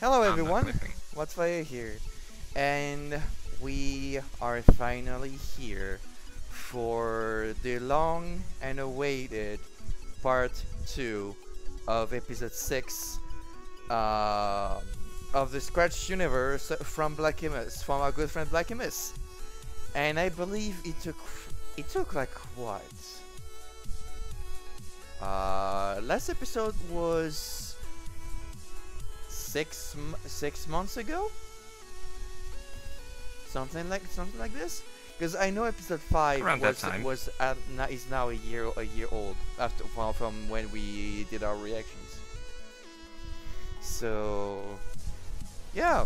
Hello everyone, WyldFyr here? And we are finally here for the long and awaited part 2 of episode 6 uh, of the Scratch universe from Black Blackimus, from our good friend Black Blackimus. And I believe it took it took like what? Uh, last episode was six six months ago, something like something like this. Because I know episode five Around was time. was at, is now a year a year old after from, from when we did our reactions. So yeah,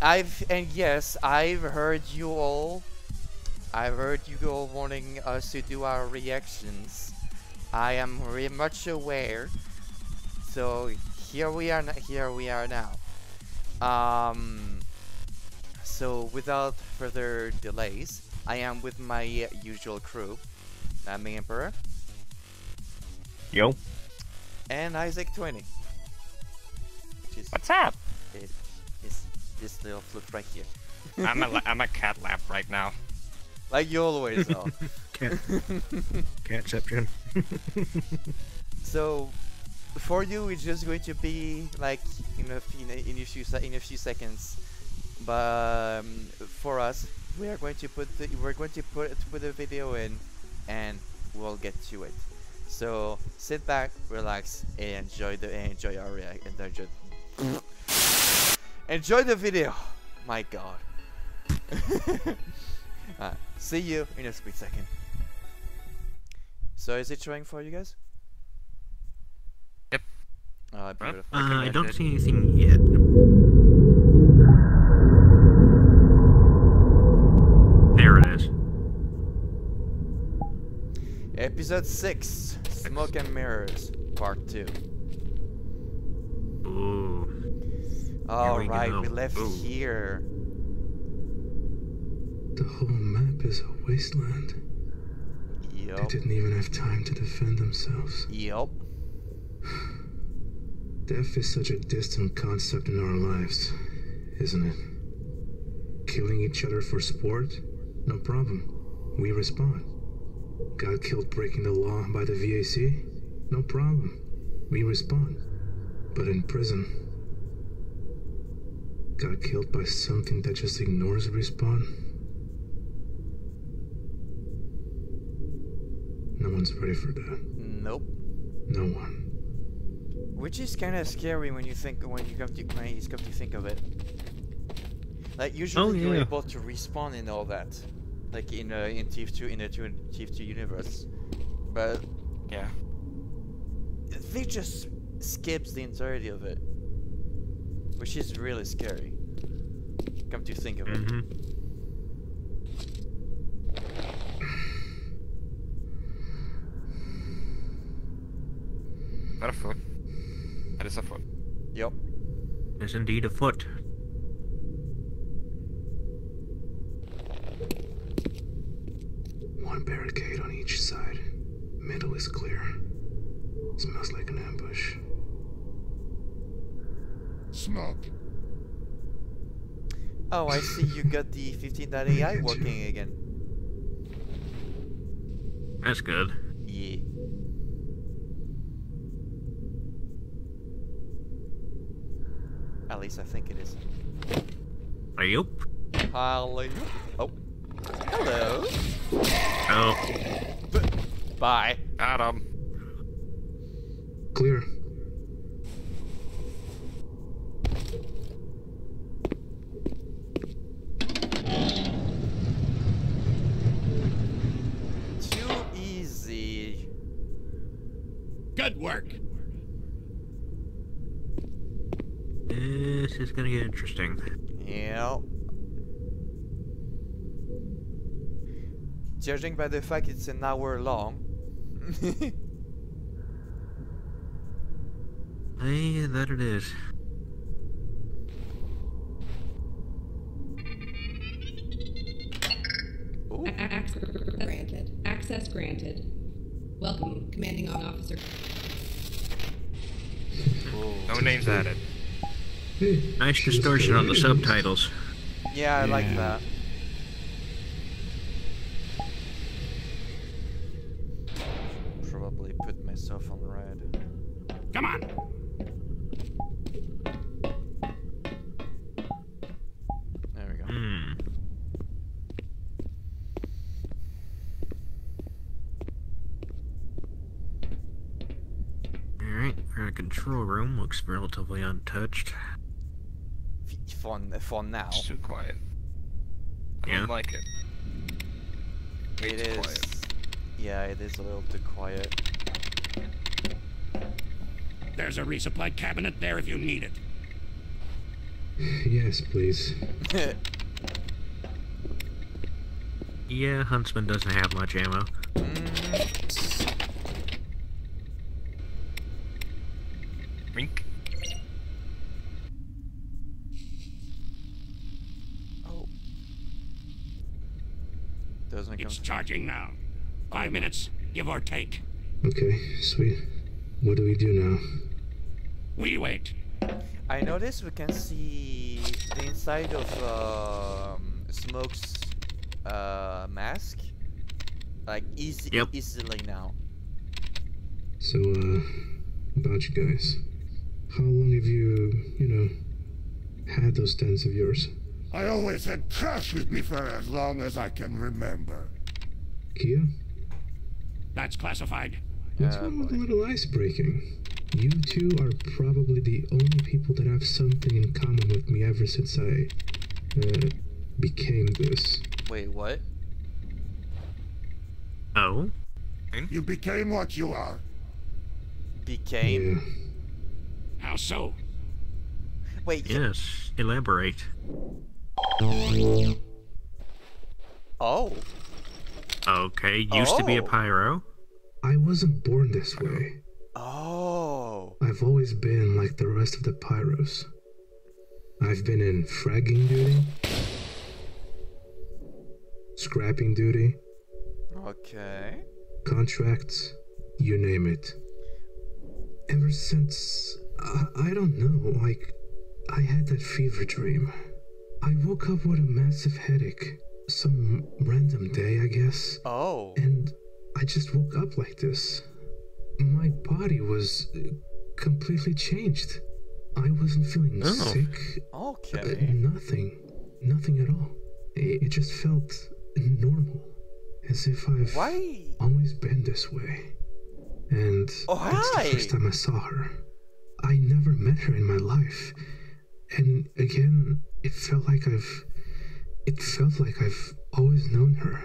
I've and yes, I've heard you all. I've heard you all wanting us to do our reactions. I am very much aware. So here we are. Here we are now. Um. So without further delays, I am with my usual crew, Nami Emperor Yo. and Isaac Twenty. Which is What's up? it, is this little flip right here, I'm a, I'm a cat lap right now. like you always are. Cat, catception. So, for you, it's just going to be like in a in a, in a few in a few seconds. But um, for us, we are going to put the, we're going to put put the video in, and we'll get to it. So sit back, relax, and enjoy the enjoy our react enjoy enjoy the video. My God. Alright, see you in a split second. So is it showing for you guys? Yep. Uh, beautiful. Uh, I don't see anything yet. There it is. Episode 6 Smoke and Mirrors, Part 2. Ooh. Alright, we, go. left Ooh. here. The whole map is a wasteland. Yep. They didn't even have time to defend themselves. Yup. Death is such a distant concept in our lives, isn't it? Killing each other for sport? No problem. We respond. Got killed breaking the law by the VAC? No problem. We respond. But in prison, got killed by something that just ignores respawn? No one's ready for that. Nope. No one. Which is kind of scary when you think when you come to when you come to think of it. Like usually you're able to respawn and all that, like in uh, in TF2 in the two- TF2 universe, but Yeah. they just skips the entirety of it, which is really scary. Come to think of it. Mm-hmm. That a foot. That is a foot. Yep. Is indeed a foot. One barricade on each side. Middle is clear. Smells like an ambush. Smoke. Oh, I see you got the 15.ai working again. That's good. Yeah. At least I think it is. Yup. Hello. Oh. Hello. Oh. Bye. Adam. Clear. Too easy. Good work. This is gonna get interesting. Yeah. Judging by the fact it's an hour long. Hey, that it is. Ooh. Access granted. Access granted. Welcome, Commanding Officer. Ooh. No names added. Hey, Nice distortion on the subtitles. Yeah, I like that. Probably put myself on red. Come on. There we go. Hmm. Alright, our control room looks relatively untouched. F- For, for now, It's too quiet. I Yeah. don't like it. Way it too is. quiet. Yeah, it is a little too quiet. There's a resupply cabinet there if you need it. Yes, please. Yeah, Huntsman doesn't have much ammo. Mm, Wink. oh. Doesn't come. It's charging now. Five minutes, give or take. Okay, sweet. What do we do now? We wait. I noticed we can see the inside of um, Smoke's uh, mask, like easy, Yep. easily now. So, uh, about you guys. How long have you, you know, had those tents of yours? I always had trash with me for as long as I can remember. Kia? That's classified. What's Uh, wrong with a little ice breaking? You two are probably the only people that have something in common with me ever since I, uh, became this. Wait, what? Oh? You became what you are. Became? Yeah. How so? Wait, Yes, elaborate. oh, Okay, used to be a Oh. pyro. I wasn't born this way. oh, I've always been like the rest of the pyros. I've been in fragging duty, scrapping duty, okay. contracts, you name it. Ever since, I, I don't know, like, I had that fever dream. I woke up with a massive headache. Some random day, I guess. Oh, And I just woke up like this. My body was uh, completely changed. I wasn't feeling Oh. sick. uh, okay. nothing. Nothing at all. It, it just felt normal. As if I've Why? always been this way. And Oh, that's the first time I saw her. I never met her in my life. And again, it felt like I've. It felt like I've always known her.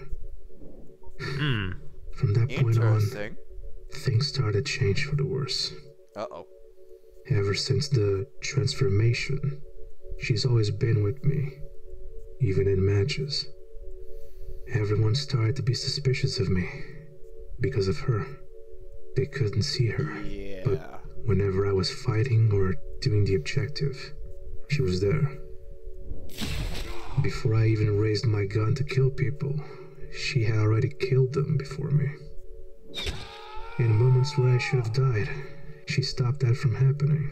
Hmm. From that point on, things started to change for the worse. Uh oh. Ever since the transformation, she's always been with me, even in matches. Everyone started to be suspicious of me because of her. They couldn't see her, Yeah. but whenever I was fighting or doing the objective, she was there. Before I even raised my gun to kill people, she had already killed them before me. In moments where I should have died, she stopped that from happening.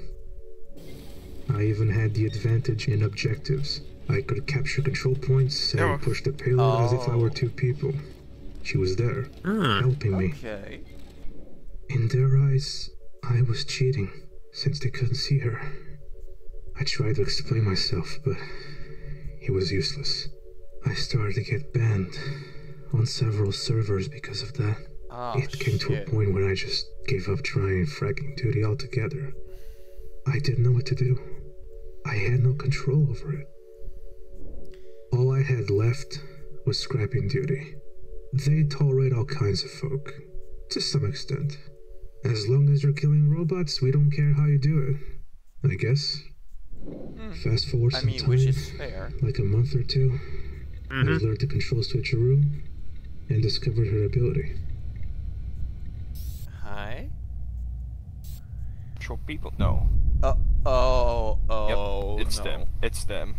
I even had the advantage in objectives. I could capture control points and Yeah. push the payload as if I were Oh. two people. She was there, Ah, helping me. Okay. In their eyes, I was cheating, since they couldn't see her. I tried to explain myself, but it was useless. I started to get banned on several servers because of that. Oh, it came to a point where I just gave up trying fragging duty altogether. I didn't know what to do. I had no control over it. All I had left was scrapping duty. They tolerate all kinds of folk, to some extent. As long as you're killing robots, we don't care how you do it. I guess. Fast forward Hmm. I some mean, time, which is fair. like a month or two, I mhm. learned the control switcheroo and discovered her ability. Hi. Show people. No. Uh, oh, oh, yep. It's no. them. It's them.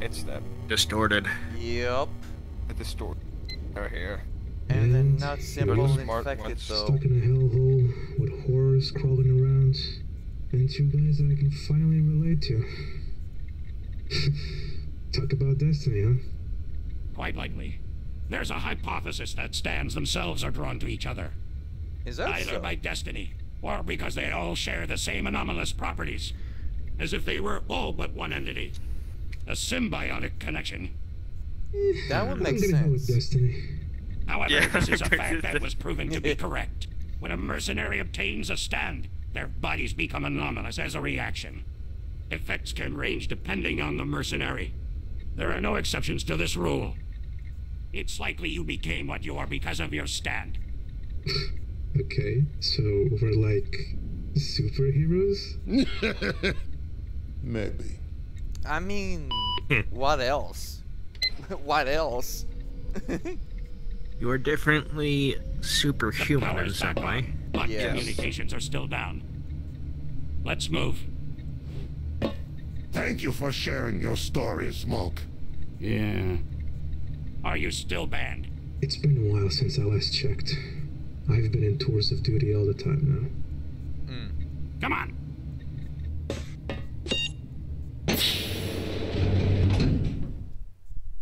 It's them. distorted. Yep. The store. They're here. And then And not simple smart infected ones. though. Stuck in a hellhole with horrors crawling around. And two guys that I can finally relate to. Talk about destiny, huh? Quite likely. There's a hypothesis that stands themselves are drawn to each other. Is that Either so? by destiny, or because they all share the same anomalous properties. As if they were all but one entity. A symbiotic connection. Eh, that would I'm make gonna with sense. destiny. However, Yeah, this is a fact that was proven to be correct. When a mercenary obtains a stand, their bodies become anomalous as a reaction. Effects can range depending on the mercenary. There are no exceptions to this rule. It's likely you became what you are because of your stand. Okay, so we're like superheroes? Maybe. I mean, what else? what else? You are definitely superhuman in Power's some way. but Yes. communications are still down. Let's move. Thank you for sharing your story, Smoke. Yeah. Are you still banned? It's been a while since I last checked. I've been in tours of duty all the time now. Hmm. Come on.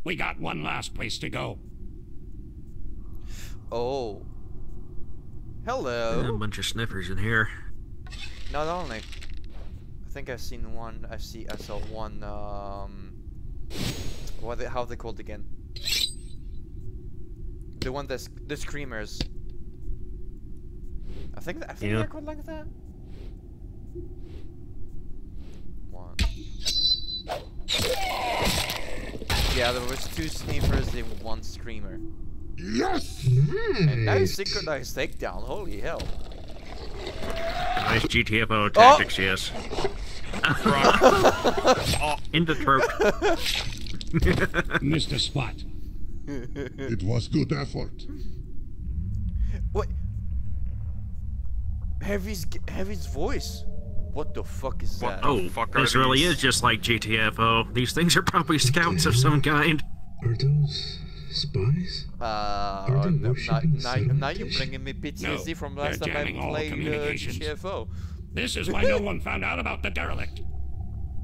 We got one last place to go. Oh. Hello. a bunch of sniffers in here. Not only. I think I've seen one. I see. I saw one. Um. What? They, how they called again? The one that's the screamers. I think. I think Yeah. they're called like that. One. Yeah, there was two sniffers and one screamer. Yes! And nice Nice. synchronized takedown. Holy hell. Nice GTFO oh. tactics, yes. Into throat. Mr. Spot. It was good effort. What? Heavy's g- Heavy's voice. What the fuck is What that? Oh, fuck this really these? is just like GTFO. These things are probably scouts of some kind. Are those spies? Uh, Are they no, now, worshipping now, now you're bringing me PTSD No, from last time I played uh, communications. GTFO. This is why no one found out about the derelict.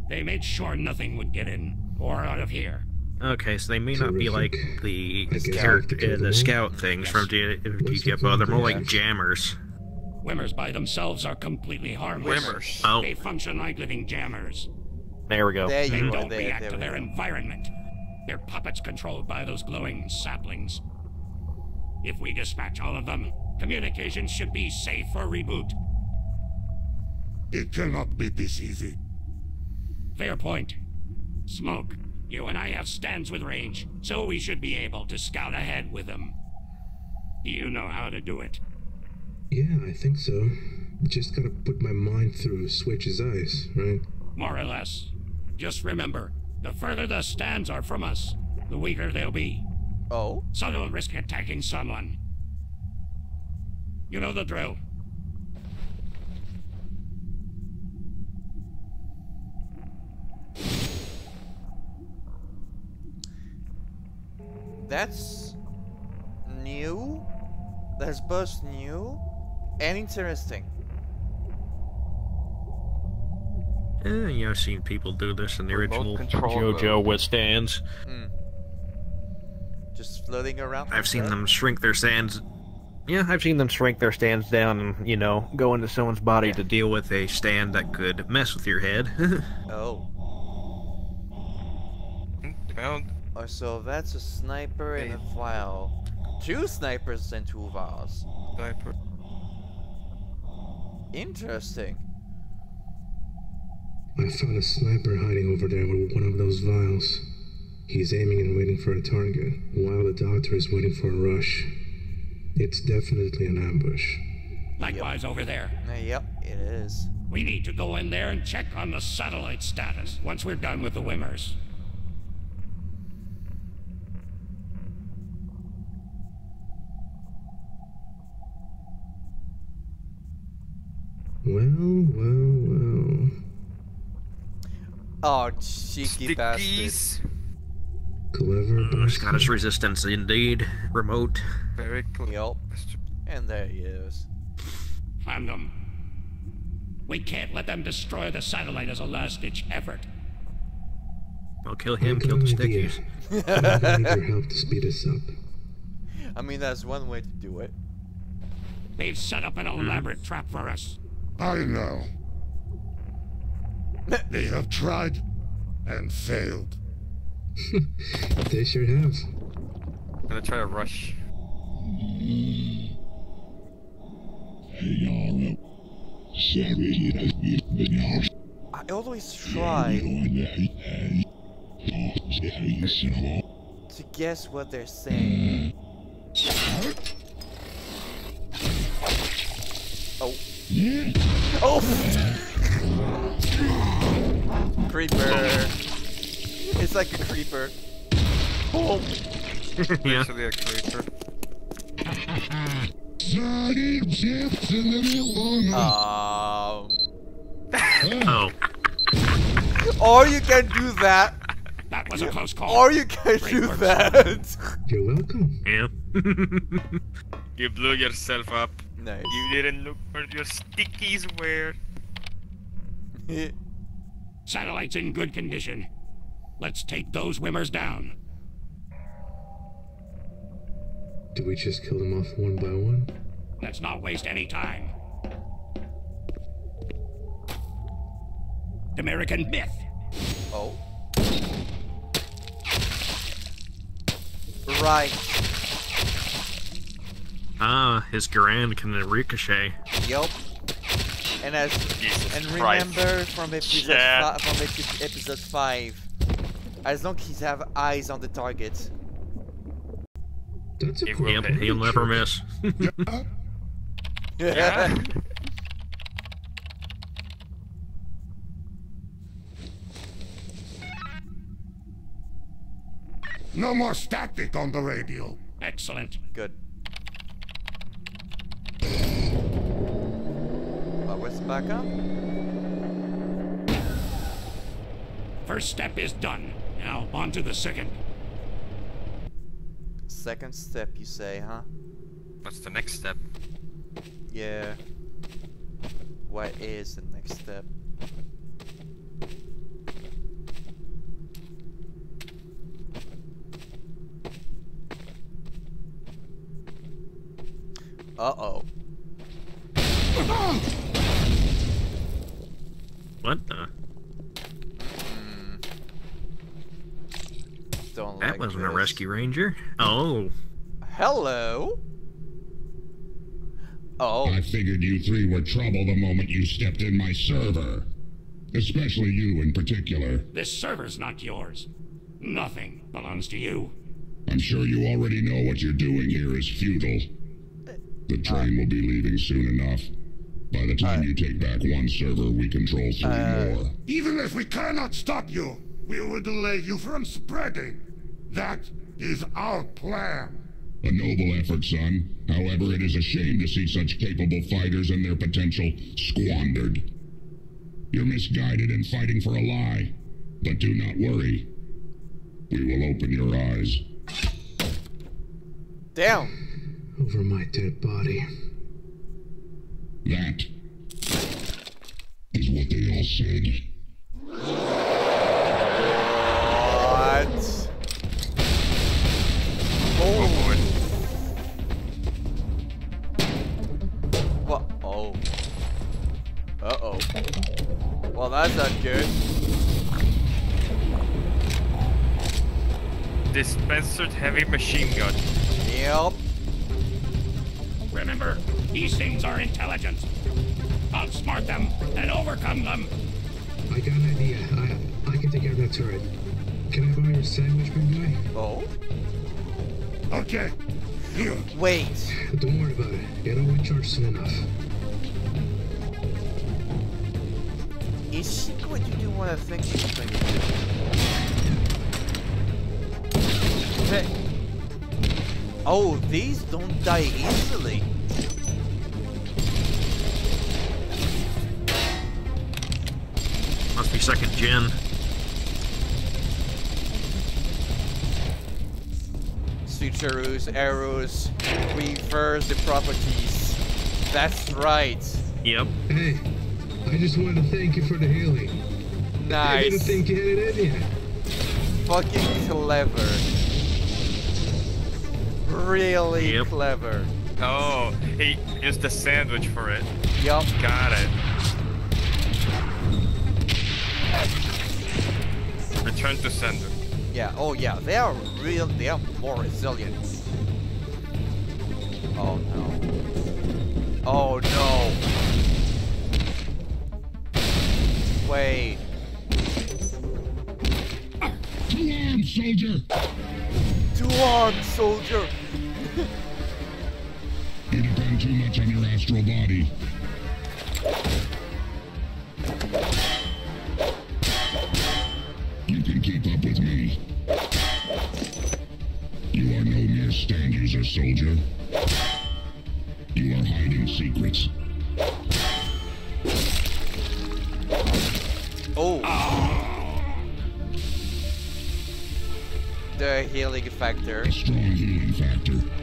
They made sure nothing would get in or out of here. Okay, so they may not be like the I guess I have character, to uh, the scout things from D- GTFO. They're more like jammers. Wimmers by themselves are completely harmless. Wimmers. Oh, They function like living jammers. there we go. There They you don't There, react there to their go. environment. They're puppets controlled by those glowing saplings. If we dispatch all of them, communications should be safe for reboot. It cannot be this easy. Fair point. Smoke, you and I have stands with range, so we should be able to scout ahead with them. Do you know how to do it? Yeah, I think so. Just gotta put my mind through Switch's eyes, right? More or less. Just remember, the further the stands are from us, the weaker they'll be. Oh? So don't risk attacking someone. You know the drill. That's new. That's both new and interesting. Eh, yeah, I've seen people do this in the Remote original JoJo mode. with stands. Hmm. Just floating around. I've seen that? them shrink their stands. Yeah, I've seen them shrink their stands down and, you know, go into someone's body to deal with a stand that could mess with your head. Oh. Well, Oh, so that's a sniper and a vial. Two snipers and two vials. sniper. Interesting. I found a sniper hiding over there with one of those vials. He's aiming and waiting for a target, while the doctor is waiting for a rush. It's definitely an ambush. Likewise over there. Uh, yep, it is. We need to go in there and check on the satellite status once we're done with the Wimmers. Well, well, well. Oh, cheeky bastard. Stickies. Clever Uh. Scottish resistance, indeed. Remote. Very clear. Yep. And there he is. Found them. We can't let them destroy the satellite as a last-ditch effort. I'll kill him, kill the an idea. stickies. I'm need your help to speed us up. I mean, that's one way to do it. They've set up an elaborate trap for us. I know. They have tried and failed. They sure have. I'm gonna try to rush. I always try to guess what they're saying. Oh. Oh! Creeper. It's like a creeper. Boom! yeah. Actually, a creeper. Um. Oh. Or you can do that. That was a close call. Or you can Great do work, that. You're welcome. Yeah. You blew yourself up. nice. You didn't look where your stickies were. Satellite's in good condition. Let's take those wimmers down. Do we just kill them off one by one? Let's not waste any time. American myth. oh. Right. Ah, his Garand can ricochet. Yup. And as Jesus and Christ. remember from episode Yeah. from episode five, as long as he have eyes on the target. That's a It cool will he'll never miss. Yeah. No more static on the radio. Excellent. Good. Power's back up. First step is done. Now on to the second. Second step, you say, huh? What's the next step? Yeah. What is the next step? Uh-oh. What the? Hmm. Don't That like wasn't a this. Rescue ranger. Oh. Hello? Oh. I figured you three were trouble the moment you stepped in my server. Especially you in particular. This server's not yours. Nothing belongs to you. I'm sure you already know what you're doing here is futile. The train will be leaving soon enough. By the time uh. you take back one server, we control three uh. more. Even if we cannot stop you, we will delay you from spreading. That is our plan. A noble effort, son. However, it is a shame to see such capable fighters and their potential squandered. You're misguided and fighting for a lie. But do not worry. We will open your eyes. Damn. Over my dead body. That is what they all said. What? Oh boy. What? Oh. Uh-oh. Well, that's not good. Dispensered heavy machine gun. Yep. Remember, these things are intelligent. Outsmart them and overcome them. I got an idea. I I can take care of that turret. Can I borrow your sandwich, big guy? Oh. Okay. Here. Wait. Don't worry about it. It'll recharge soon enough. Is she going to do what I think she's going to do? Hey. Oh, these don't die easily. Must be second gen. Switcheroos, arrows, reverse the properties. That's right. Yep. Hey, I I just wanted to thank you for the healing. Nice. I didn't think you had it in you. Fucking clever. Really Yep. clever. Oh, he used the sandwich for it. Yup. Got it. Return to sender. Yeah, oh yeah, they are real, they are more resilient. Oh no. Oh no. Wait. Two arms, soldier! Two arms, soldier! You depend too much on your astral body. Stand soldier. You are hiding secrets. Oh! The healing factor. A strong healing factor.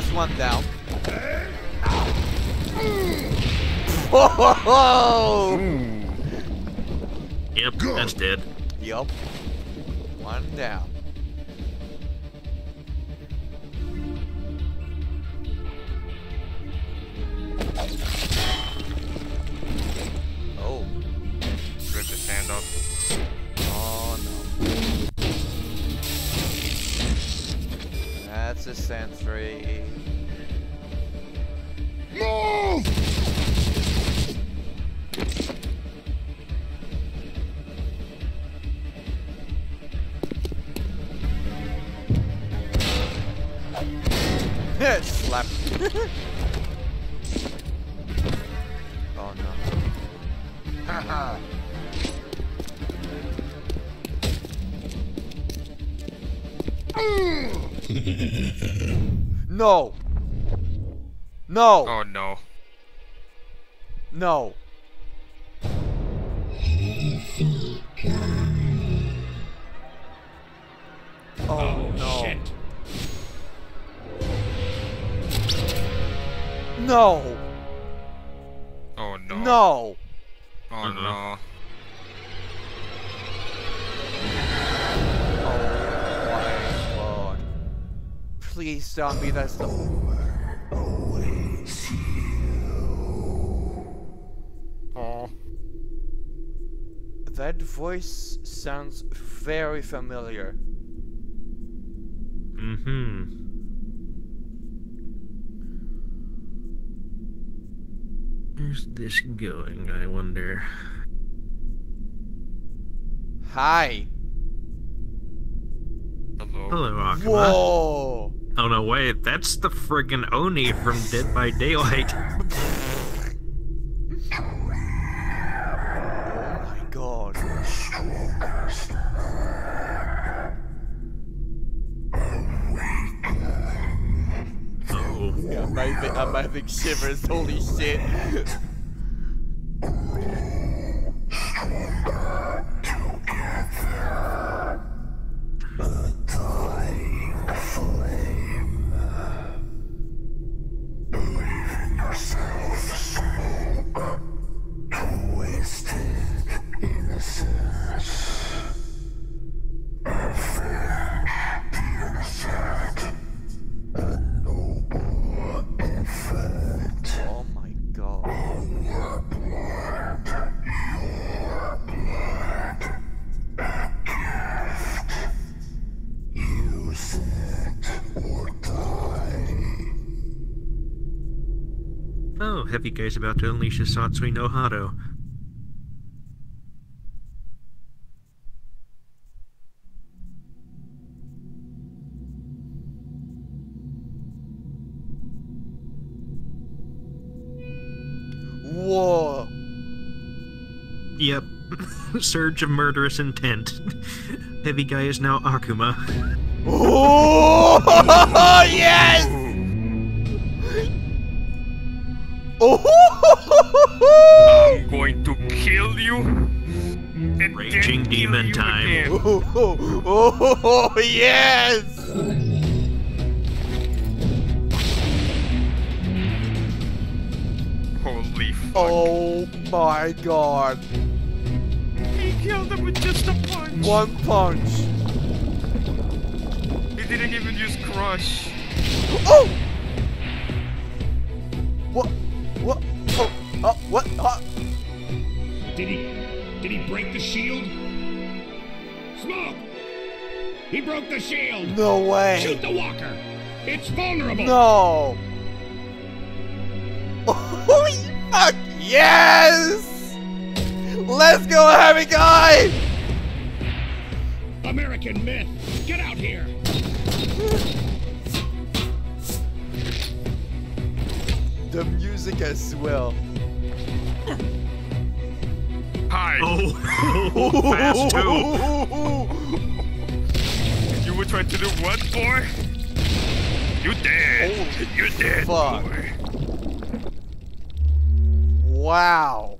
That's one down. Whoa! Yep, that's dead. Yup. One down. Sounds very familiar. Mm-hmm. Where's this going, I wonder? Hi. Hello. Hello, Akuma. Whoa. Oh no, wait, that's the friggin' Oni from Dead by Daylight. I'm having, I'm having shivers, holy shit. Heavy Guy's about to unleash his Satsui no Hado. Whoa. Yep. Surge of murderous intent. Heavy Guy is now Akuma. Oh yes! Oh! I'm going to kill you. Raging demon time. again. Oh, oh, yes! Holy fuck. Oh my god. He killed him with just a punch. One punch. He didn't even use crush. Oh! What? What? Uh, Did he. Did he break the shield? Smoke! He broke the shield! no way. Shoot the walker! It's vulnerable! No. Oh, fuck yes! Let's go, heavy guy! American myth! Get out here! The music as well. Hi. Oh, fast too. You were trying to do what, boy? You dead. You're dead, fuck. boy. Wow.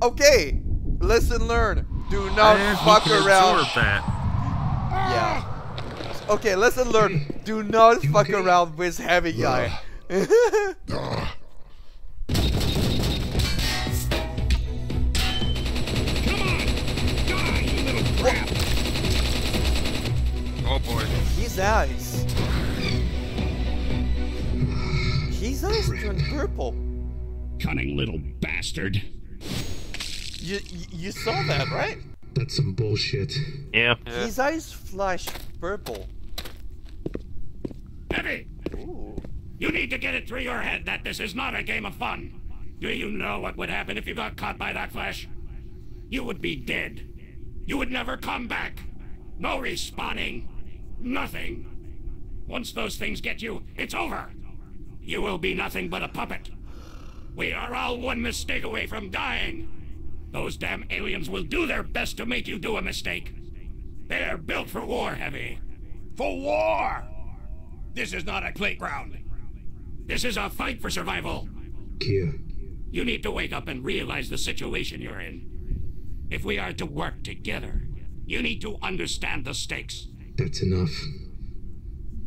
Okay, lesson learned. Do not fuck around. Yeah. Okay, lesson learned. Do not you fuck around with heavy guy. turned purple. Cunning little bastard. You, you you saw that, right? That's some bullshit. Yeah. His eyes flash purple. Heavy! Ooh. You need to get it through your head that this is not a game of fun. Do you know what would happen if you got caught by that flash? You would be dead. You would never come back. No respawning. Nothing. Once those things get you, it's over. You will be nothing but a puppet. We are all one mistake away from dying. Those damn aliens will do their best to make you do a mistake. They're built for war, Heavy. For war! This is not a playground. This is a fight for survival. Kia, You need to wake up and realize the situation you're in. If we are to work together, you need to understand the stakes. that's enough.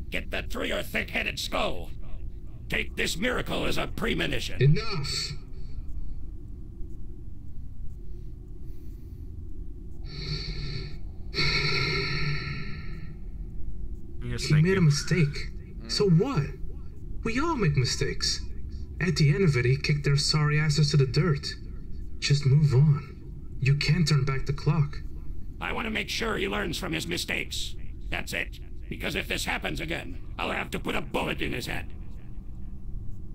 Get that through your thick-headed skull. Take this miracle as a premonition. Enough! Yes, He thank made a mistake. So what? We all make mistakes. At the end of it, he kicked their sorry asses to the dirt. Just move on. You can't turn back the clock. I want to make sure he learns from his mistakes. That's it. Because if this happens again, I'll have to put a bullet in his head.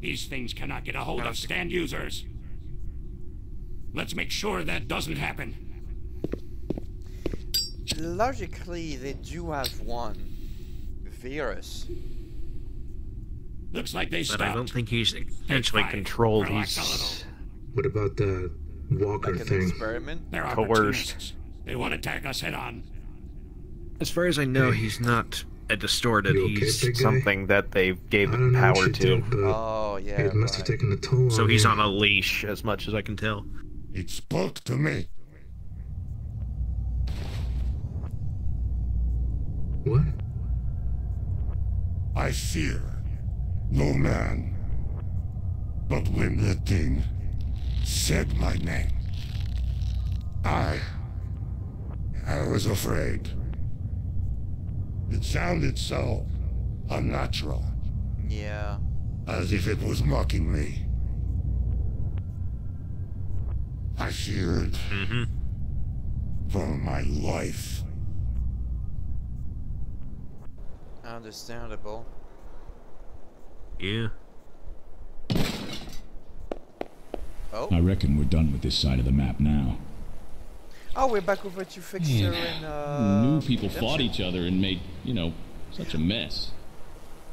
These things cannot get a hold of stand users. Let's make sure that doesn't happen. Logically, they do have one virus. Looks like they stopped. But. I don't think he's intentionally fine. controlled. Relax a He's What about the Walker Like thing? experiment. They're Coerced. opportunists. They want to attack us head on. As far as I know, he's not a distorted. Okay, he's big guy? something that they gave him power to. did, Oh yeah. it must have taken a toll So he's on a leash, as much as I can tell. It spoke to me. What? I fear no man. But when the thing said my name, I. I was afraid. It sounded so unnatural, Yeah. as if it was mocking me. I feared Mm-hmm. for my life. Understandable. Yeah. Oh. I reckon we're done with this side of the map now. Oh, we're back over to Fixer Man, and uh. New people fought each other and made, you know, such a mess.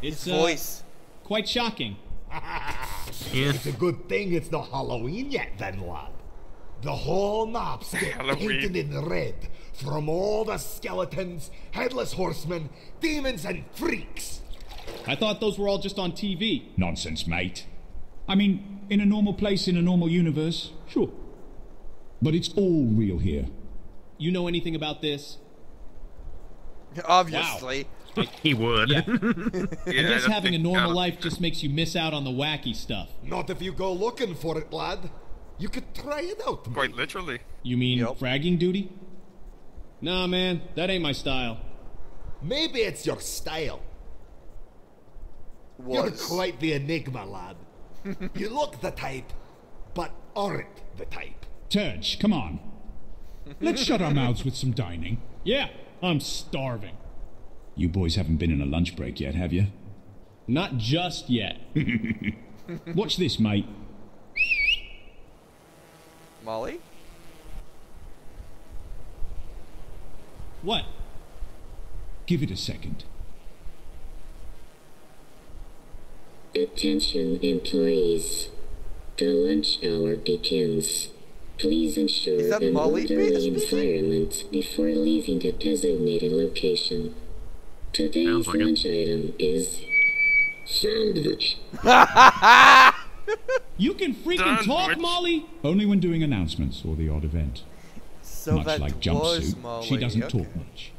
It's His uh, voice. quite shocking. It's a good thing it's not Halloween yet, then, lad. The whole map's painted in red, from all the skeletons, headless horsemen, demons, and freaks. I thought those were all just on TV. Nonsense, mate. I mean, in a normal place in a normal universe, sure. But it's all real here. You know anything about this? Obviously. He would. Yeah. I Yeah, guess don't having a normal life just makes you miss out on the wacky stuff. Not if you go looking for it, lad. You could try it out. Quite literally. You mean Yep. fragging duty? Nah, man, that ain't my style. Maybe it's your style. You're quite the enigma, lad. you look the type, but aren't the type. Turge, come on. Let's shut our mouths with some dining. Yeah, I'm starving. You boys haven't been in a lunch break yet, have you? Not just yet. Watch this, mate. Molly? What? Give it a second. Attention employees. The lunch hour begins. Please ensure Is that an Molly orderly environment before leaving the designated location. Today's Sounds like it. lunch item is sandwich. You can freaking Done, talk, Molly? Only when doing announcements or the odd event. So much that like jumpsuit, Molly. she doesn't okay. talk much.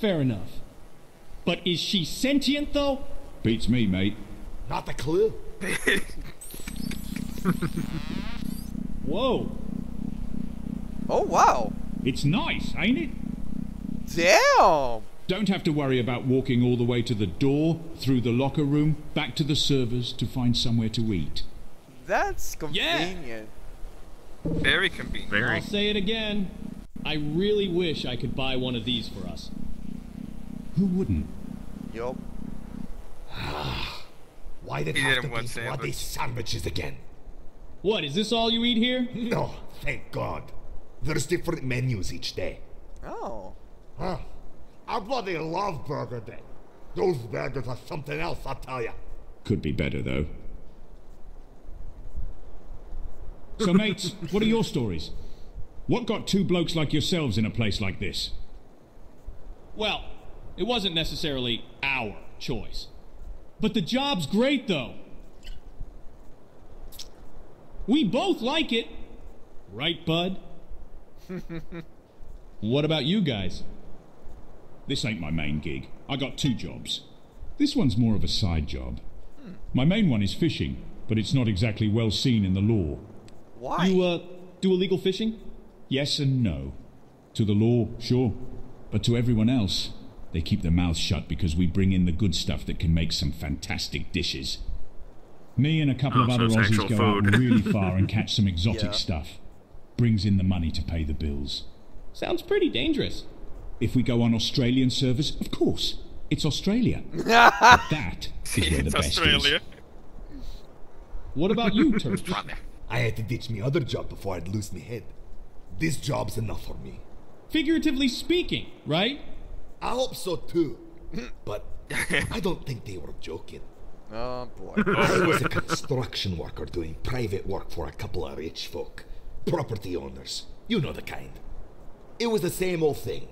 Fair enough. But is she sentient, though? Beats me, mate. Not a clue. Whoa. Oh, wow. It's nice, ain't it? Damn! Don't have to worry about walking all the way to the door, through the locker room, back to the servers to find somewhere to eat. That's convenient. Yeah. convenient. Very convenient. Very. I'll say it again. I really wish I could buy one of these for us. Who wouldn't? Yup. Ah, why did it He have to want be bloody sandwich. sandwiches again? What, is this all you eat here? No, thank God. There's different menus each day. Oh. Huh. I bloody love Burger Day. Those burgers are something else, I'll tell ya. Could be better, though. So, mates, what are your stories? What got two blokes like yourselves in a place like this? Well, it wasn't necessarily our choice. But the job's great, though. We both like it. Right, bud? what about you guys? This ain't my main gig. I got two jobs. This one's more of a side job. My main one is fishing, but it's not exactly well seen in the law. Why? You, uh, do illegal fishing? Yes and no. To the law, sure. But to everyone else, they keep their mouths shut because we bring in the good stuff that can make some fantastic dishes. Me and a couple Oh, of other it's Aussies go food. out really far and catch some exotic Yeah. stuff. Brings in the money to pay the bills. Sounds pretty dangerous. If we go on Australian service, of course, it's Australia. but that is where the best Australia. is. What about you, Turk? I had to ditch me other job before I'd lose me head. This job's enough for me. Figuratively speaking, right? I hope so too. But I don't think they were joking. Oh boy. Oh, I was a construction worker doing private work for a couple of rich folk. Property owners. You know the kind. It was the same old thing.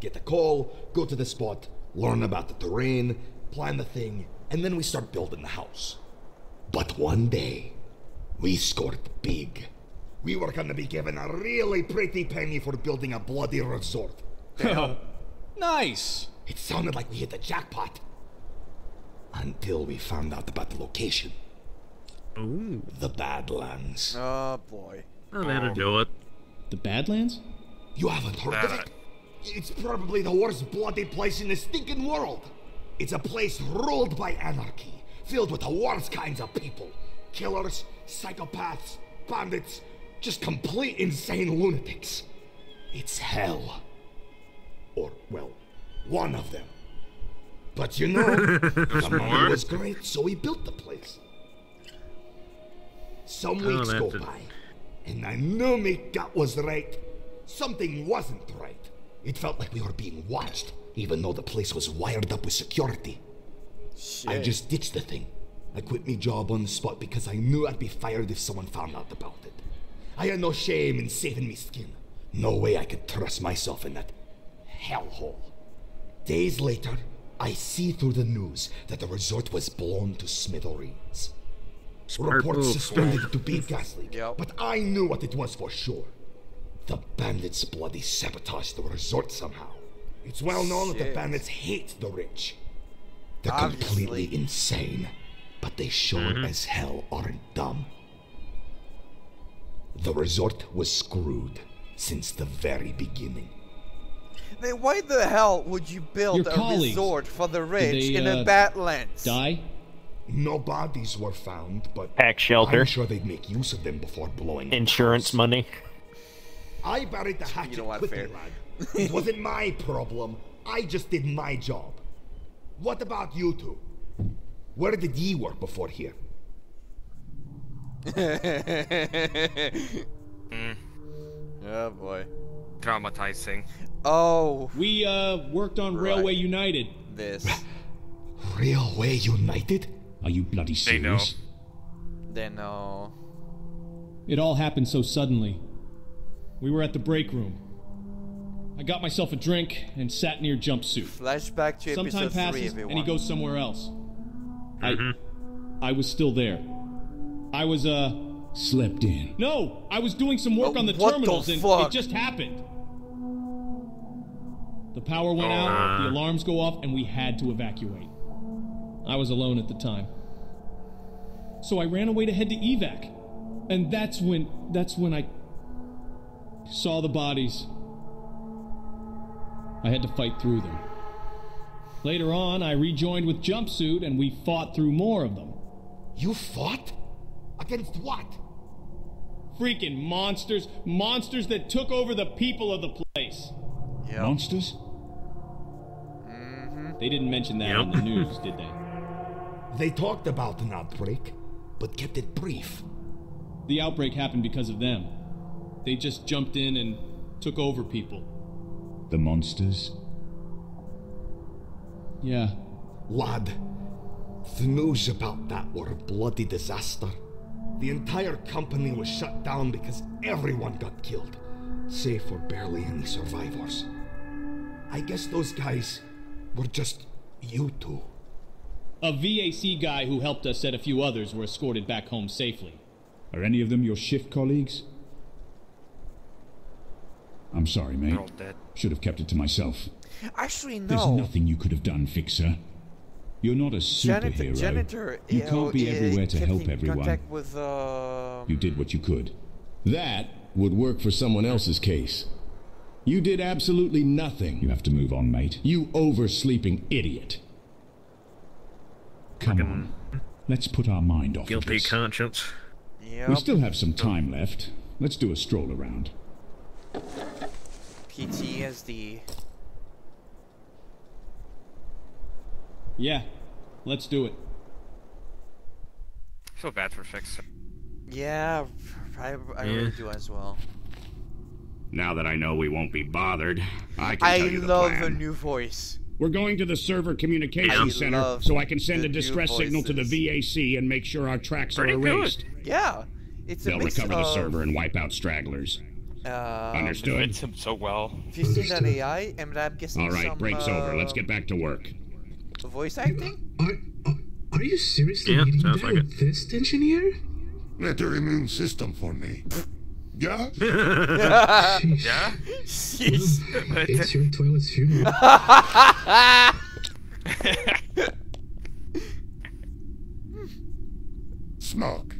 Get the call, go to the spot, learn about the terrain, plan the thing, and then we start building the house. But one day, we scored big. We were gonna be given a really pretty penny for building a bloody resort. nice. It sounded like we hit the jackpot. Until we found out about the location. Ooh. The Badlands. Oh boy. Oh, that'll do it. The Badlands? You haven't heard of it? It's probably the worst bloody place in the stinking world. It's a place ruled by anarchy, filled with the worst kinds of people. Killers, psychopaths, bandits, just complete insane lunatics. It's hell. Or, well, one of them. But you know, the money was great, so we built the place. Some Oh, weeks go did- by, and I knew my gut was right. Something wasn't right. It felt like we were being watched, even though the place was wired up with security. I just ditched the thing. I quit my job on the spot because I knew I'd be fired if someone found out about it. I had no shame in saving me skin. No way I could trust myself in that hellhole. Days later, I see through the news that the resort was blown to smithereens. Smart Reports move. suspended it to be gas leak, but I knew what it was for sure. The bandits bloody sabotaged the resort somehow. It's well known that the bandits hate the rich. They're Obviously. completely insane, but they sure mm-hmm. as hell aren't dumb. The resort was screwed since the very beginning. Then why the hell would you build Your a resort for the rich they, in uh, a Badlands? Die? No bodies were found, but Tax shelter. I'm sure they'd make use of them before blowing. Insurance house. money. I buried the hatchet know what, quickly, lad. It wasn't my problem. I just did my job. What about you two? Where did ye work before here? Oh boy. Traumatizing. Oh, We uh worked on Railway United. this. Railway United? Are you bloody serious? They know. serious? Then no. It all happened so suddenly. We were at the break room. I got myself a drink and sat near jumpsuit. Flashback to Some time episode three, passes everyone. and he goes somewhere else. I I was still there. I was uh Slept in. no, I was doing some work Oh, on the what the terminals and it just happened. The power went Oh. out, the alarms go off, and we had to evacuate. I was alone at the time. So I ran away to head to evac. And that's when that's when I saw the bodies. I had to fight through them. Later on, I rejoined with Jumpsuit and we fought through more of them. You fought? Against what? Freaking monsters, monsters that took over the people of the place. Yep. Monsters? They didn't mention that Yep. on the news, did they? They talked about an outbreak, but kept it brief. The outbreak happened because of them. They just jumped in and took over people. The monsters? Yeah. Lad, the news about that were a bloody disaster. The entire company was shut down because everyone got killed, save for barely any survivors. I guess those guys were just you two. A VAC guy who helped us said a few others were escorted back home safely. Are any of them your shift colleagues? I'm sorry, mate. They're all dead. Should have kept it to myself. Actually, no. There's nothing you could have done, Fixer. You're not a superhero. janitor, you can't be everywhere to help everyone. With, uh, You did what you could. That would work for someone else's case. You did absolutely nothing. You have to move on, mate. You oversleeping idiot. Come on. Let's put our mind off of Guilty this. conscience. yep. We still have some time left. Let's do a stroll around. PTSD. Yeah, let's do it. So bad for Fixer. Yeah, I, I really do as well. Now that I know we won't be bothered, I can I tell you the love plan. a new voice. We're going to the server communications I center so I can send a new distress signal to the. VAC and make sure our tracks Pretty are good. erased. Yeah, it's a They'll mix recover of, the server and wipe out stragglers. Uh, Understood? Fits him so well. Have you seen that AI? And I'm guessing All right, some, break's over. Let's uh, get back to work. voice acting. Are, are, are you seriously Yeah, meeting sounds that like with this engineer? Better immune system for me. Yeah? Sheesh. Yeah? Jeez. It's your toilet's funeral. Smoke,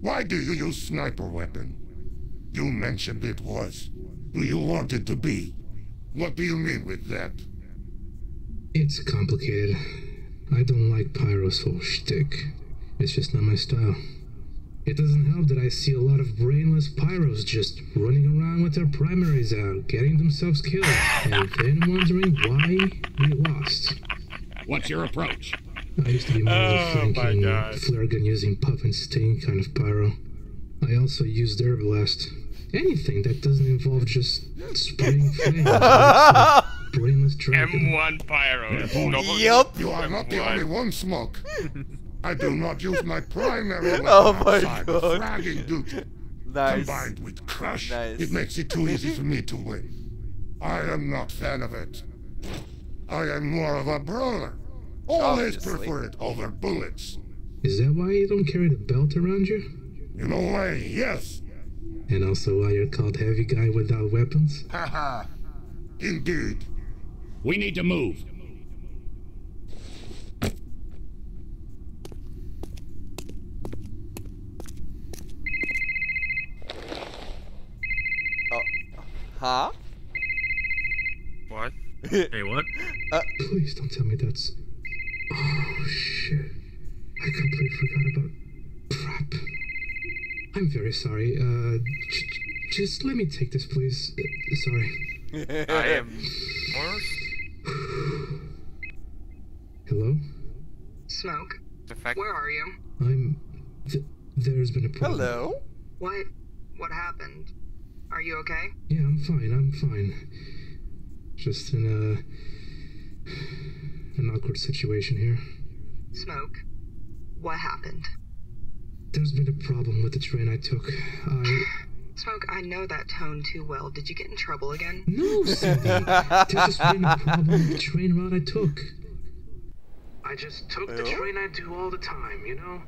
why do you use sniper weapon? You mentioned it was who you want it to be. What do you mean with that? It's complicated. I don't like Pyro's whole shtick. It's just not my style. It doesn't help that I see a lot of brainless Pyros just running around with their primaries out, getting themselves killed, and then wondering why we lost. What's your approach? I used to be more of a Oh my flanking, God. flare gun using puff and sting kind of pyro. I also used air blast. Anything that doesn't involve just spraying flames. That's a brainless dragon. M1 Pyro. Yep. You are not the only one, Smoke. I do not use my primary oh weapon Oh my outside of God. fragging duty. Nice. Combined with crush, Nice. it makes it too easy for me to win. I am not fan of it. I am more of a brawler. Always Obviously. prefer it over bullets. Is that why you don't carry the belt around you? In a way, yes. And also why you're called heavy guy without weapons? Haha. Indeed. We need to move. Huh? What? hey, what? Uh, Please don't tell me that's. Oh shit! I completely forgot about. Crap. I'm very sorry. Uh, j- j- just let me take this, please. Uh, sorry. I am worse. Hello. Smoke. The fact Where are you? I'm. Th- there's been a problem. Hello. What? What happened? Are you okay? Yeah, I'm fine. I'm fine. Just in a an awkward situation here. Smoke. What happened? There's been a problem with the train I took. I Smoke, I know that tone too well. Did you get in trouble again? no, Cindy. There's just been a problem with the train route I took. I just took the train I do all the time, you know?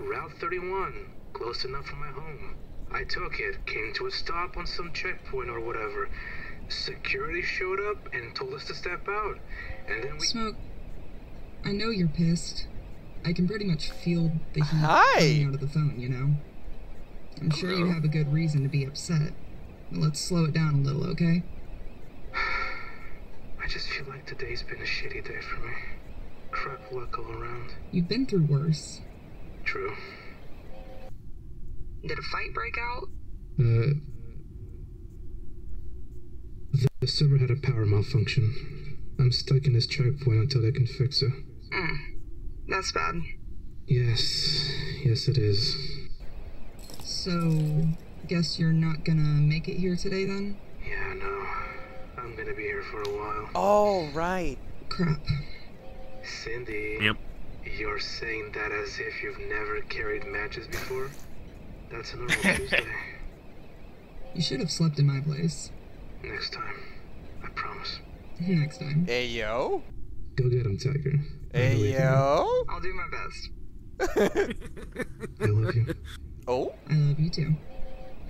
Route 31, close enough from my home. I took it, came to a stop on some checkpoint or whatever. Security showed up and told us to step out. And then we. Smoke, I know you're pissed. I can pretty much feel the heat Hi. coming out of the phone, you know? I'm sure you have a good reason to be upset. But let's slow it down a little, okay? I just feel like today's been a shitty day for me. Crap luck all around. You've been through worse. True. Did a fight break out? Uh, the, the server had a power malfunction. I'm stuck in this checkpoint until they can fix it. Mm. That's bad. Yes, yes, it is. So, guess you're not gonna make it here today then? Yeah, no. I'm gonna be here for a while. Oh, right. Crap. Cindy. Yep. You're saying that as if you've never carried matches before? That's a normal Tuesday. You should have slept in my place. Next time. I promise. Next time. Hey, yo. Go get him, Tiger. Hey, yo. I'll do my best. I love you. Oh? I love you too.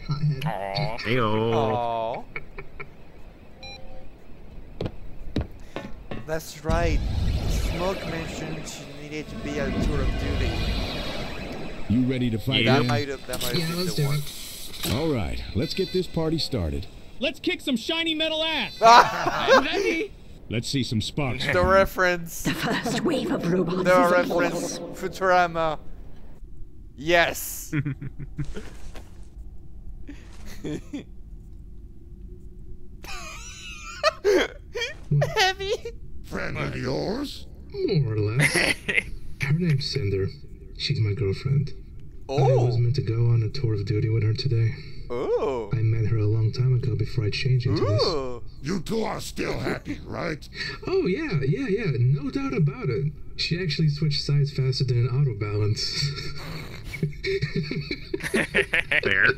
Hothead. Aww. Heyo. Aww. That's right. Smoke mentioned she needed to be on tour of duty. You ready to fight that in? might have that might Yeah, have let's been do the one. it. All right, let's get this party started. Let's kick some shiny metal ass. ready? Let's see some sparks. The reference. The first wave of robots The is reference. Futurama. Yes. Hmm. Heavy. Friend of yours? More or less. Her name's Cinder. She's my girlfriend. I Oh. was meant to go on a tour of duty with her today. Oh. I met her a long time ago before I changed into this. You two are still happy, right? Oh yeah, yeah, yeah, no doubt about it. She actually switched sides faster than an auto balance. Fair.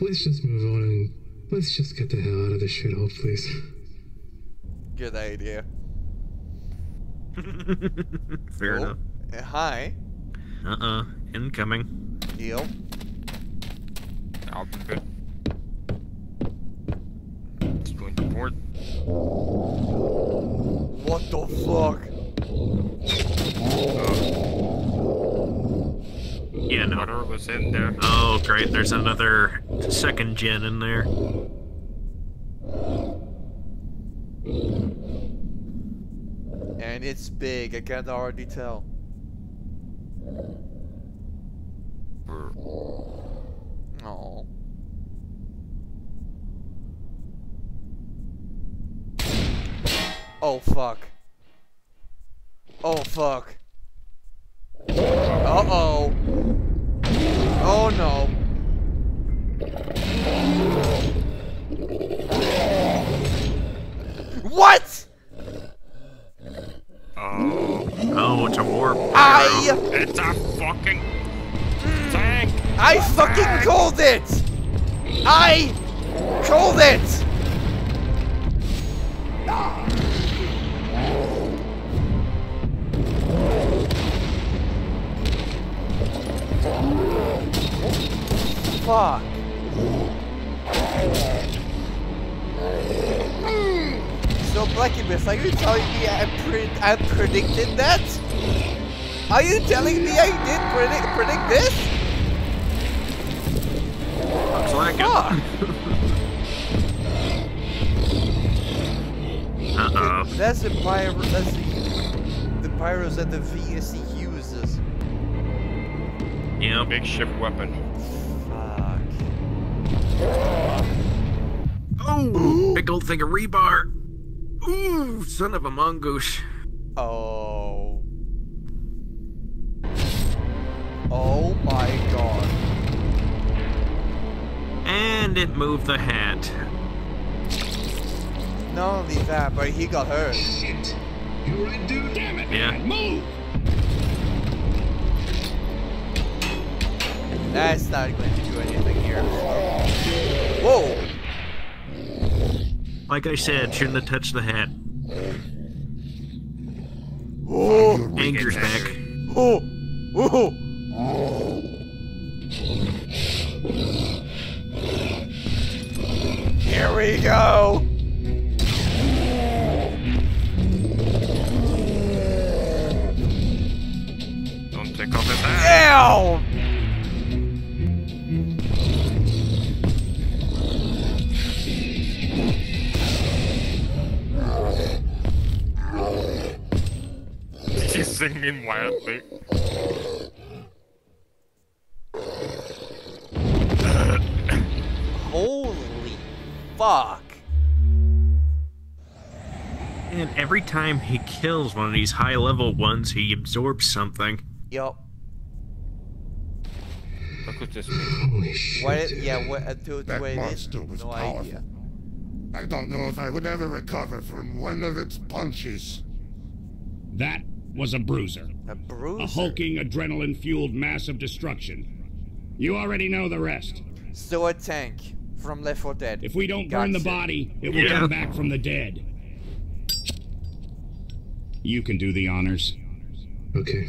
let's just move on and let's just get the hell out of this shithole, please. Good idea. Fair Oh, enough. Uh, Hi. Uh-uh. Incoming. Deal. I'll be good. It's going to port. What the fuck? Yeah, no. Water was in there. Oh, great. There's another second gen in there. And it's big, I can already tell. Oh. Oh fuck. Oh fuck. Uh oh. Oh no. What? Oh. Oh, it's a warp. I. It's a fucking. Tank! I fucking called it! I called it! Fuck. So Blackimus, are you telling me I, pre I predicted that? Are you telling me I did predict predict this? Looks like it. Uh-oh. That's the pyro. That's the the pyros that the VSC uses. Yeah. Makeshift weapon. Fuck. Oh, big old thing of rebar. Ooh, son of a mongoose. Oh. Oh my god. And it moved the hat. Not only that, but he got hurt. Shit. You right, dude? Damn it, Yeah. man, move! That's not going to do anything here. Whoa! Like I said, shouldn't have touched the hat. Oh! Anger's back. Oh! Oh! Singing. Holy fuck! And every time he kills one of these high level ones, he absorbs something. Yup. Look what this Holy shit. What? Yeah. What? Uh, to, That to what it is? monster was No powerful. idea. I don't know if I would ever recover from one of its punches. That was a bruiser. A bruiser. A hulking, adrenaline-fueled mass of destruction. You already know the rest. So a tank from Left 4 Dead. If we don't burn the Gotcha. body, it will Yeah. come back from the dead. You can do the honors. Okay.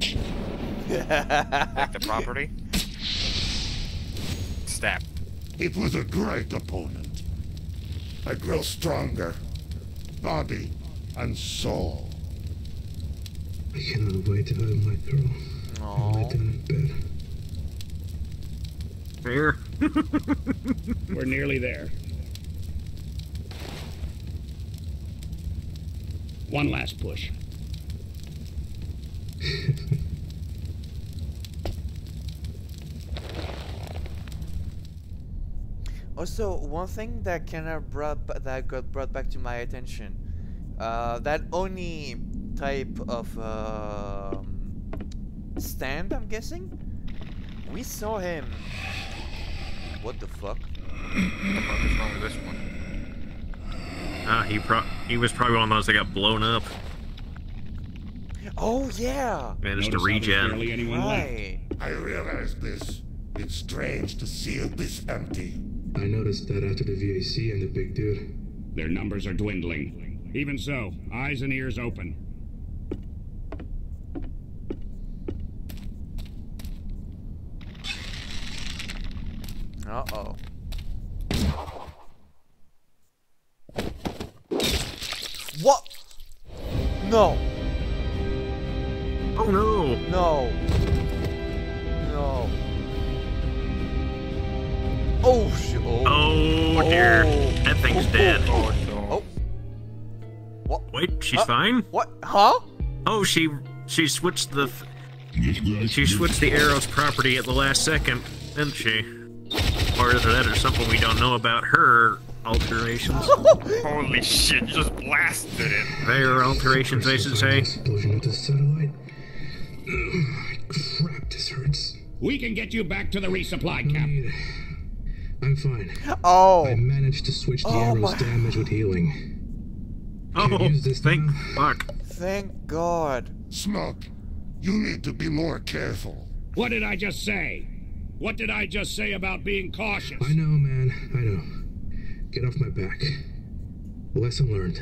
Take the property. Stab. It was a great opponent. I grow stronger. Body and soul. I cannot wait to have my girl. Aw. Lie down in bed. Fair. We're nearly there. One last push. Also, one thing that kind of brought that got brought back to my attention, uh, that Oni type of um stand, I'm guessing. We saw him. What the fuck? What the fuck is wrong with this one? Ah, he pro- he was probably one of those that got blown up. Oh yeah. Managed to Notice how regen. barely. Right. I realized this. It's strange to see it this empty. I noticed that after the VAC and the big dude. Their numbers are dwindling. Even so, eyes and ears open. Uh oh. What? No. Oh no! No. No. Oh shit. Oh. Oh dear. Oh. That thing's dead. Oh no. Oh. What? Wait, she's Uh, fine? What? Huh? Oh, she she switched the she switched the arrow's property at the last second, didn't she? Or of that or something we don't know about her alterations? Holy shit, you just blasted it. Their alterations, I should say. Explosion of the satellite. Crap, this hurts. We can get you back to the resupply camp. I'm fine. Oh. I managed to switch the Oh arrow's my- damage with healing. Oh, use this thank now? fuck. Thank God. Smoke. You need to be more careful. What did I just say? What did I just say about being cautious? I know, man. I know. Get off my back. Lesson learned.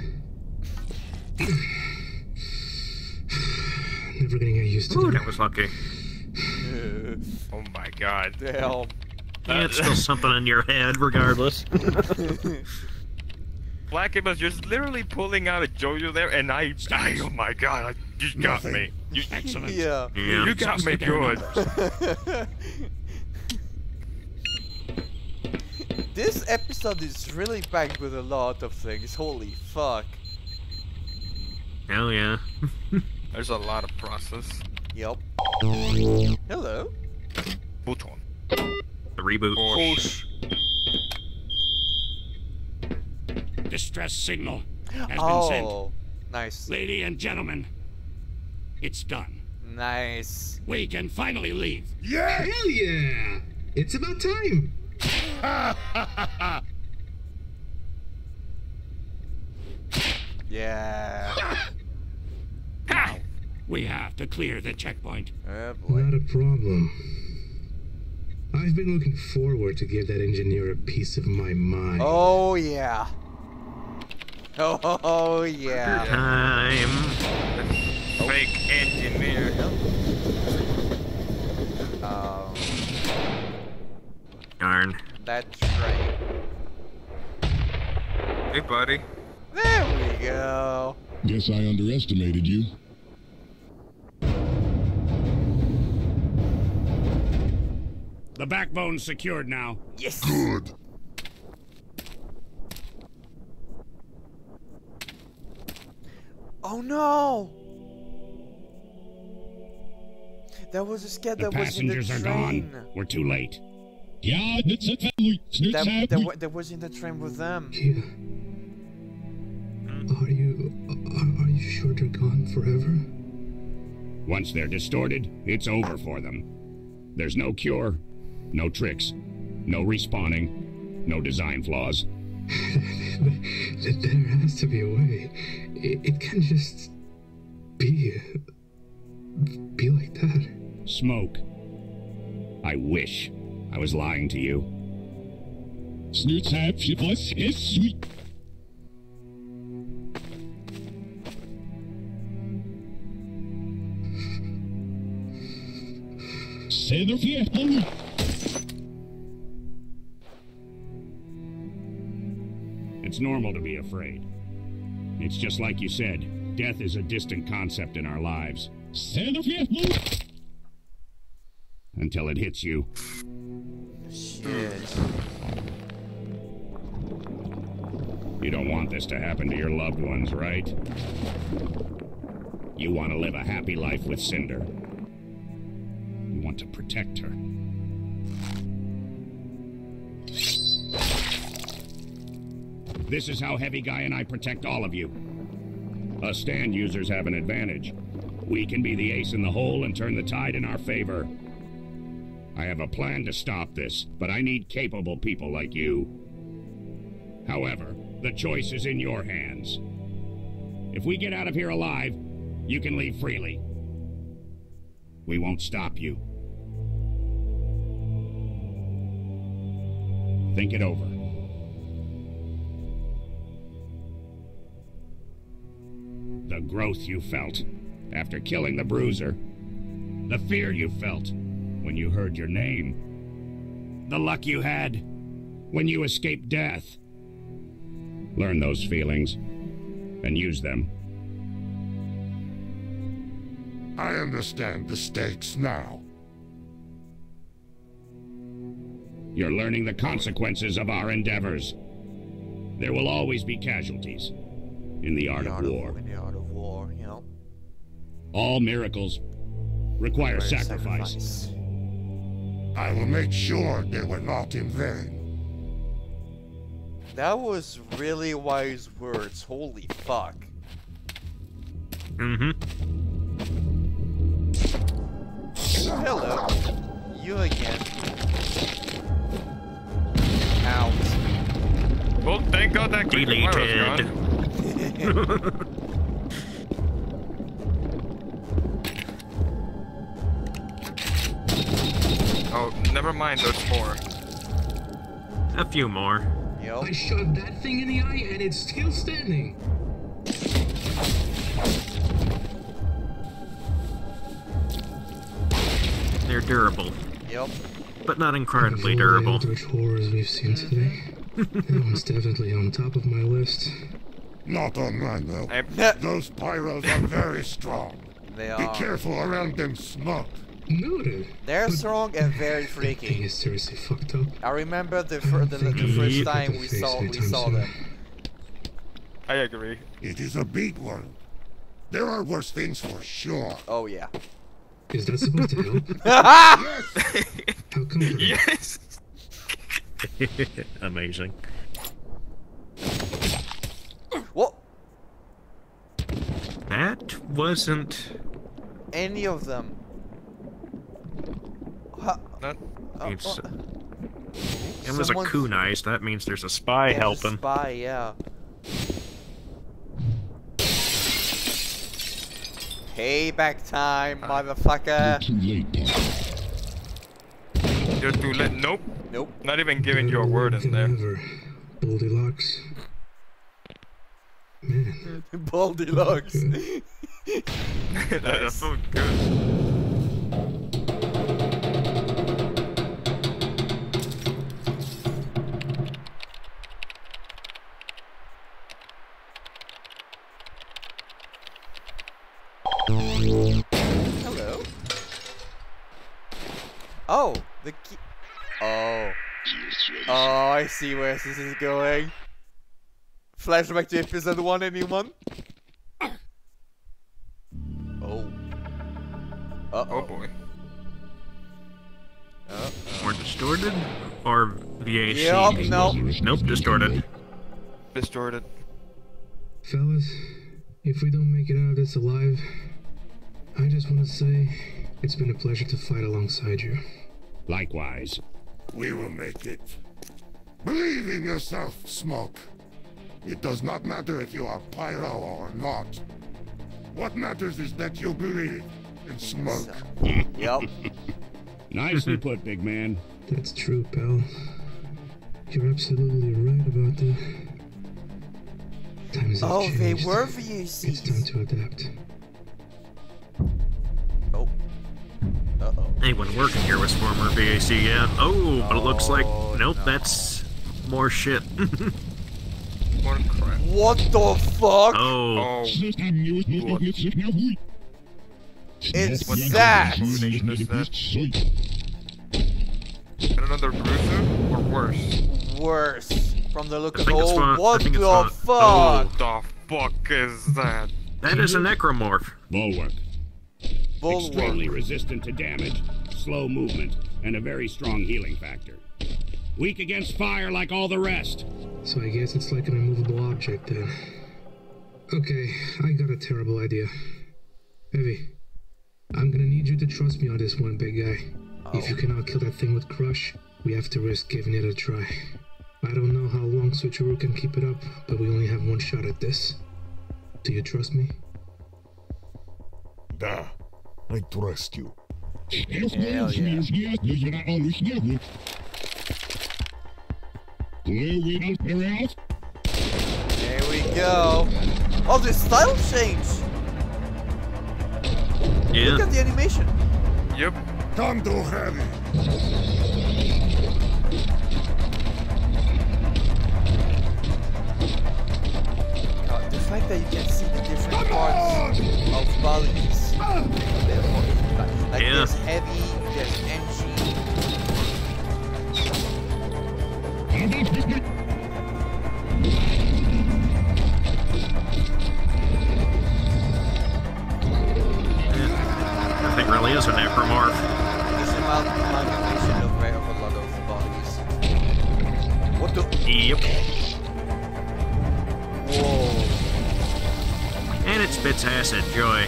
Never gonna get used to Ooh, it. that was lucky. oh my god. Damn. Yeah, it's still something in your head, regardless. Blackie was just literally pulling out a JoJo there, and I, I oh my god, I, you got Nothing. me. You, Excellent. Yeah. Yeah. you got me good. this episode is really packed with a lot of things. Holy fuck. Hell yeah. There's a lot of process. Yep. Hello. Bouton. The reboot. Oh, Push. Distress signal has been oh, sent. Oh, nice. Lady and gentlemen, it's done. Nice. We can finally leave. Yeah! Hell yeah! It's about time! Yeah. We have to clear the checkpoint. Oh boy. Not a problem. I've been looking forward to give that engineer a piece of my mind. Oh yeah. Oh, oh yeah. Time. Fake engineer. Um, Darn. that train. Hey, buddy. There we go. Guess I underestimated you. The backbone's secured now. Yes. Good. Oh no. That was a sked The that was in the passengers are gone. We're too late. Ja, dit zit family. Snoot That, sap. that, that was in the train with them. Kia. Are you. Are, are you sure they're gone forever? Once they're distorted, it's over for them. There's no cure, no tricks, no respawning, no design flaws. Th- there has to be a way. It, it can't just. be. be like that. Smoke. I wish I was lying to you. Weer. Oh. It's normal to be afraid. It's just like you said, death is a distant concept in our lives. Aan. Oh. Until it hits you. You don't want this to happen to your loved ones, right? You want to live a happy life with Cinder. You want to protect her. This is how Heavy Guy and I protect all of you. Us stand users have an advantage. We can be the ace in the hole and turn the tide in our favor. I have a plan to stop this, but I need capable people like you. However, the choice is in your hands. If we get out of here alive, you can leave freely. We won't stop you. Think it over. The growth you felt after killing the bruiser. The fear you felt when you heard your name. The luck you had when you escaped death. Learn those feelings and use them. I understand the stakes now. You're learning the consequences of our endeavors. There will always be casualties in the art of war. In the art of war, you know. All miracles require Require sacrifice. I will make sure they were not in vain. That was really wise words. Holy fuck. Mm-hmm. Hello. You again. Out. Well, thank God that quick fire Deleted. Oh, never mind those four. A few more. I shot that thing in the eye and it's still standing. They're durable. Yep. But not incredibly Of all the durable. Eldritch horrors we've seen mm-hmm. today, that one's definitely on top of my list. Not on mine, though. Those pyros are very strong. They are. Be careful around them smoke. Noted. They're strong and very Thing freaky. is seriously fucked up. I remember the, fir- the, the first time we saw we anytime saw them. I agree. It is a big one. There are worse things for sure. Oh yeah. Is that supposed to help? yes! How comforting. Yes. Amazing. What? That wasn't. Any of them? Ha- Not. uh, It's, uh, it was a someone's- kunai, so that means there's a spy there's a helping. Spy, yeah. Payback time, motherfucker. Too late, Parker. You're too late. Nope. Nope. Not even giving you a word in there. Ever. Goldilocks. Man, Goldilocks. That's so good. Oh, the key. Oh. Oh, I see where this is going. Flashback to episode one, anyone? Oh. Uh Oh oh boy. oh. Or distorted? Or VAC? Yup, no. Nope, distorted. Distorted. fellas, if we don't make it out of this alive, I just want to say it's been a pleasure to fight alongside you. Likewise. We will make it. Believe in yourself, Smoke. It does not matter if you are pyro or not. What matters is that you believe in Smoke. yep. Nicely put, big man. That's true, pal. You're absolutely right about that. Times have Oh, they changed. were It's time to adapt. Anyone working here was former VAC, yeah. Oh, but it looks like. Oh, Nope, no. that's more shit. More crap. What the fuck? oh. Oh. It's What that. combination that? Is it another bruiser or worse? Worse. From the look I of think it's oh, fun- what the it's fuck? fun- What the fuck is that? That is a necromorph. Bulwark. Bulwark. Extremely resistant to damage, slow movement, and a very strong healing factor. Weak against fire like all the rest. So I guess it's like an immovable object then. Okay, I got a terrible idea. Evie, I'm gonna need you to trust me on this one, big guy. If you oh. cannot kill that thing with Crush, we have to risk giving it a try. I don't know how long Switcheroo can keep it up, but we only have one shot at this. Do you trust me? Da, I trust you. Hell yeah. There we go. Oh, the style change. Yeah. Look at the animation. Yep. Come to heavy. God, the fact that you can see the different parts of bodies. Like Yeah. there's heavy, there's engine. I think really is a necromorph. There's amount amalgamation of, of a lot of bodies. What the? Yep. Whoa. And it spits acid, joy.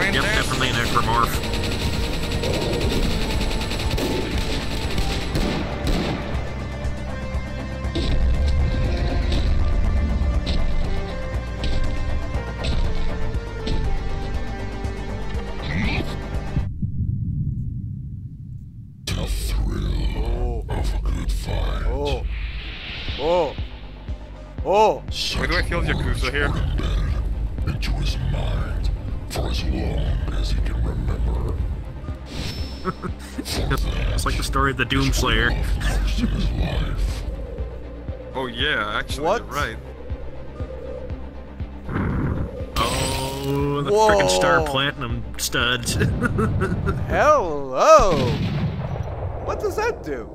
Yep, definitely a necromorph. Doomslayer. Oh yeah, actually, What? you're right. Oh, the freaking Star Platinum studs. Hello! What does that do?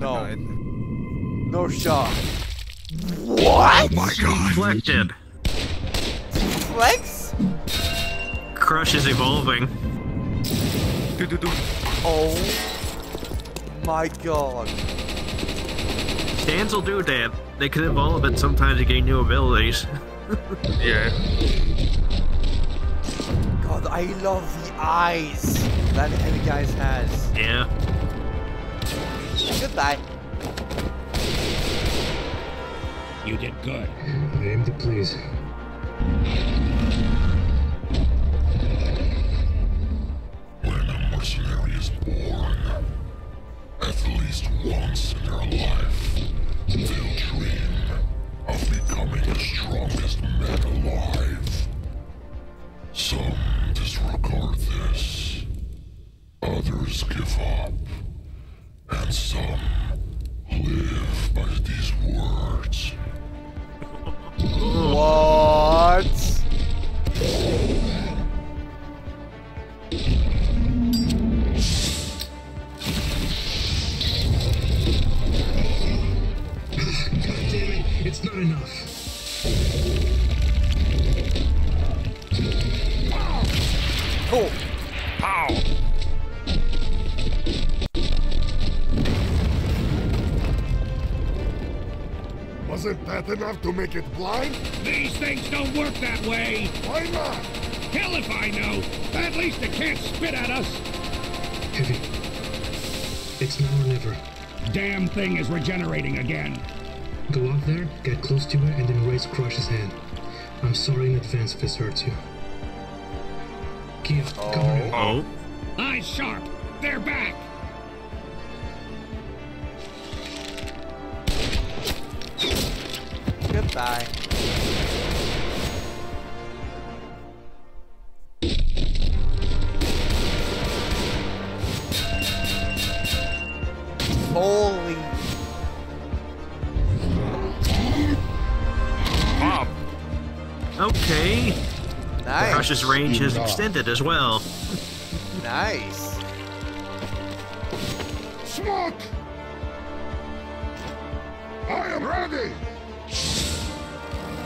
No. No shot. What? Oh my god. Deflected. Flex? Crush is evolving. Oh my god. Stands will do that. They can evolve it sometimes to gain new abilities. yeah. God, I love the eyes that heavy guys has. Yeah. Goodbye. You did good. I aim to please. At least once in their life, they'll dream of becoming the strongest man alive. Some disregard this, others give up, and some live by these words. What? Wasn't that enough to make it blind? These things don't work that way. Why not? Hell if I know. At least it can't spit at us. Heavy. It's now or never. Damn thing is regenerating again. Go out there, get close to it, and then raise Crush's hand. I'm sorry in advance if this hurts you. Kia, cover me. Oh. Eyes sharp. They're back. Goodbye. Holy. Pop! Okay. Nice. Crush's range has extended as well. Nice. Smoke! I am ready!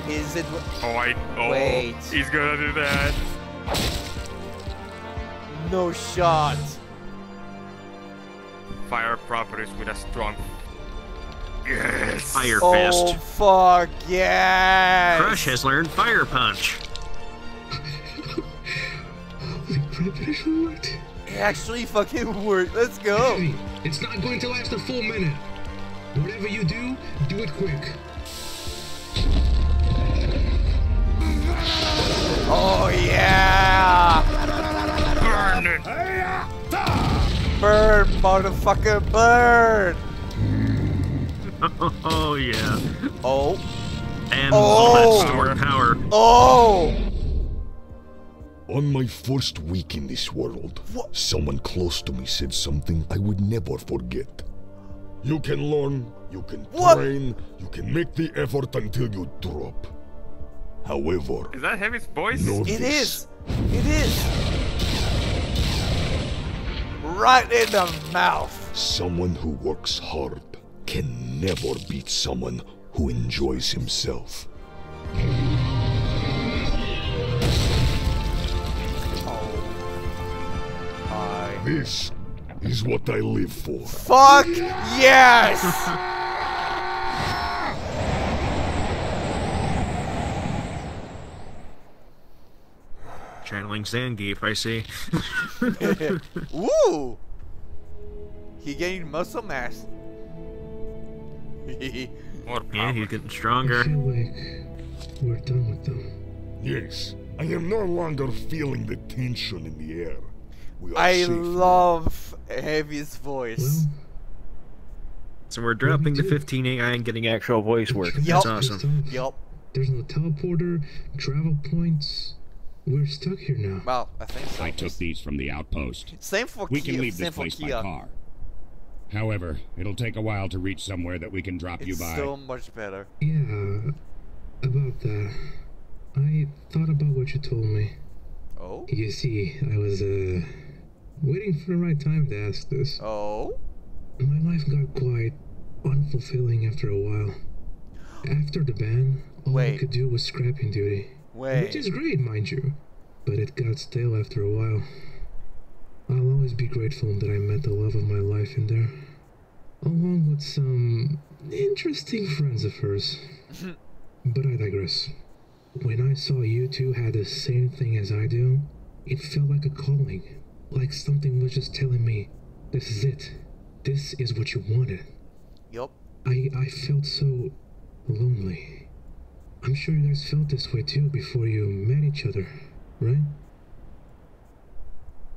Is it? Oh, I. Oh, Wait. he's gonna do that. No shot. Fire properties with a strong. Yes! Fire Oh Fist. fuck yes. Crush has learned Fire Punch. Holy crap, it actually worked. Actually fucking worked. Let's go. It's not going to last a full minute. Whatever you do, do it quick. Oh yeah. Burn it! Burn, motherfucker, burn. Oh yeah. Oh. And Oh. all that stored power. Oh. On my first week in this world, someone close to me said something I would never forget. You can learn, you can What? train, you can make the effort until you drop. However, Is that Heavy's voice? know It this. is. It is. Right in the mouth. Someone who works hard can never beat someone who enjoys himself. Oh, I. This is what I live for. Fuck yes. Channeling Zangief, I see. Ooh. He gained muscle mass. More yeah, he's getting stronger. we're done with them. Yes, I am no longer feeling the tension in the air. We are I safe. love Heavy's voice. Well, So we're dropping the 15 AI and getting actual voice work. That's awesome. Yup. There's no teleporter, travel points. We're stuck here now. Well, I think so. I took these from the outpost. Same for We Kia. can leave same this for place by car. However, it'll take a while to reach somewhere that we can drop you It's by. so much better. Yeah, about that. I thought about what you told me. Oh? You see, I was, uh, waiting for the right time to ask this. Oh? My life got quite unfulfilling after a while. After the ban, all I could do was scrapping duty. Wait. Which is great, mind you. But it got stale after a while. I'll always be grateful that I met the love of my life in there. Along with some interesting friends of hers. but I digress. When I saw you two had the same thing as I do, it felt like a calling. Like something was just telling me, this is it. This is what you wanted. Yup. I, I felt so lonely. I'm sure you guys felt this way too before you met each other, right?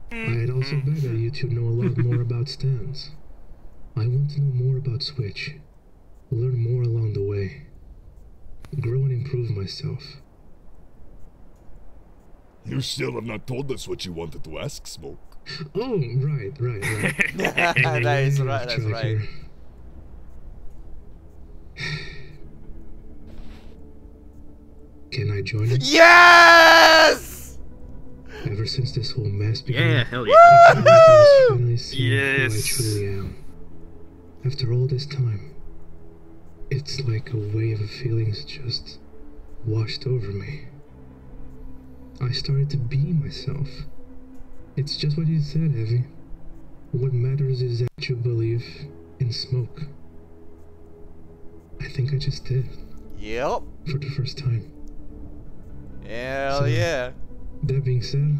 I'd also bet that you two know a lot more about stands. I want to know more about Switch. Learn more along the way. Grow and improve myself. You still have not told us what you wanted to ask, Smoke. Oh, right, right, right. that is I right, that's right. Here. Can I join you? Yes! Ever since this whole mess began, Yeah, hell I feel like I was finally Yes. who I truly am. After all this time, it's like a wave of feelings just washed over me. I started to be myself. It's just what you said, Evie. What matters is that you believe in smoke. I think I just did, Yep. for the first time. Hell So- yeah. That being said,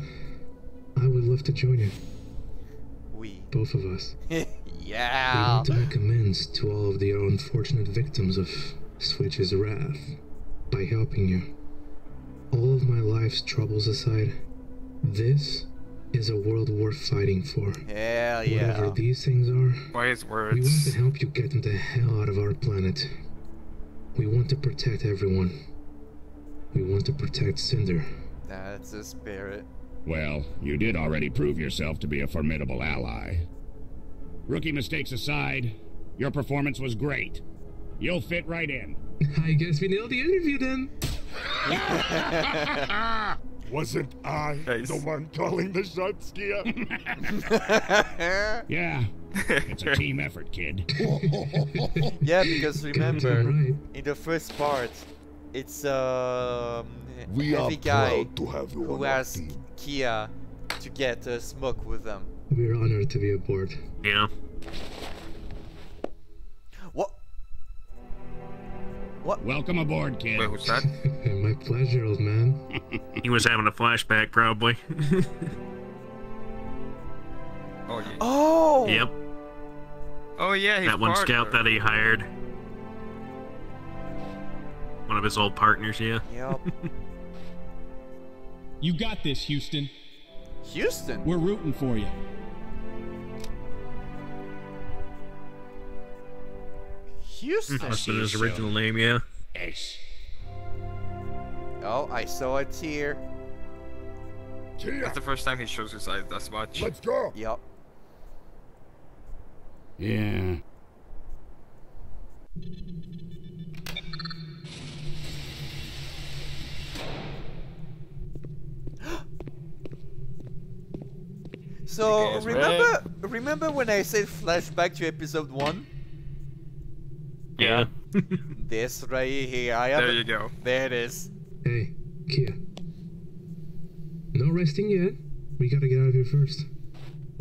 I would love to join you. We. Both of us. yeah. We yeah. want to make amends to all of the unfortunate victims of Switch's wrath by helping you. All of my life's troubles aside, this is a world worth fighting for. Hell yeah. Whatever yeah. these things are, Wise words. we want to help you get them the hell out of our planet. We want to protect everyone. We want to protect Cinder. That's a spirit. Well, you did already prove yourself to be a formidable ally. Rookie mistakes aside, your performance was great. You'll fit right in. I guess we nailed the interview then. Wasn't I Nice. the one calling the shots, Kia? Yeah, it's a team effort, kid. yeah, because remember, right. in the first part, it's um We are heavy guy proud to have who on asked. Kia to get a smoke with them. We're honored to be aboard. Yeah. What? What? Welcome aboard, kid. Wait, who's that? My pleasure, old man. He was having a flashback, probably. Oh yeah. Oh. yep. Oh yeah. His That one scout partner. that he hired. One of his old partners, yeah. Yep. You got this, Houston. Houston. We're rooting for you. Houston. That's been his original name, yeah. Ace. Oh, I saw a tear. Kia, That's the first time he shows his eyes that much. let's go. Yep. Yeah. So Because remember, remember when I said flashback to episode one? Yeah. This right here. I have There it- you go. There it is. Hey, Kia. No resting yet. We gotta get out of here first.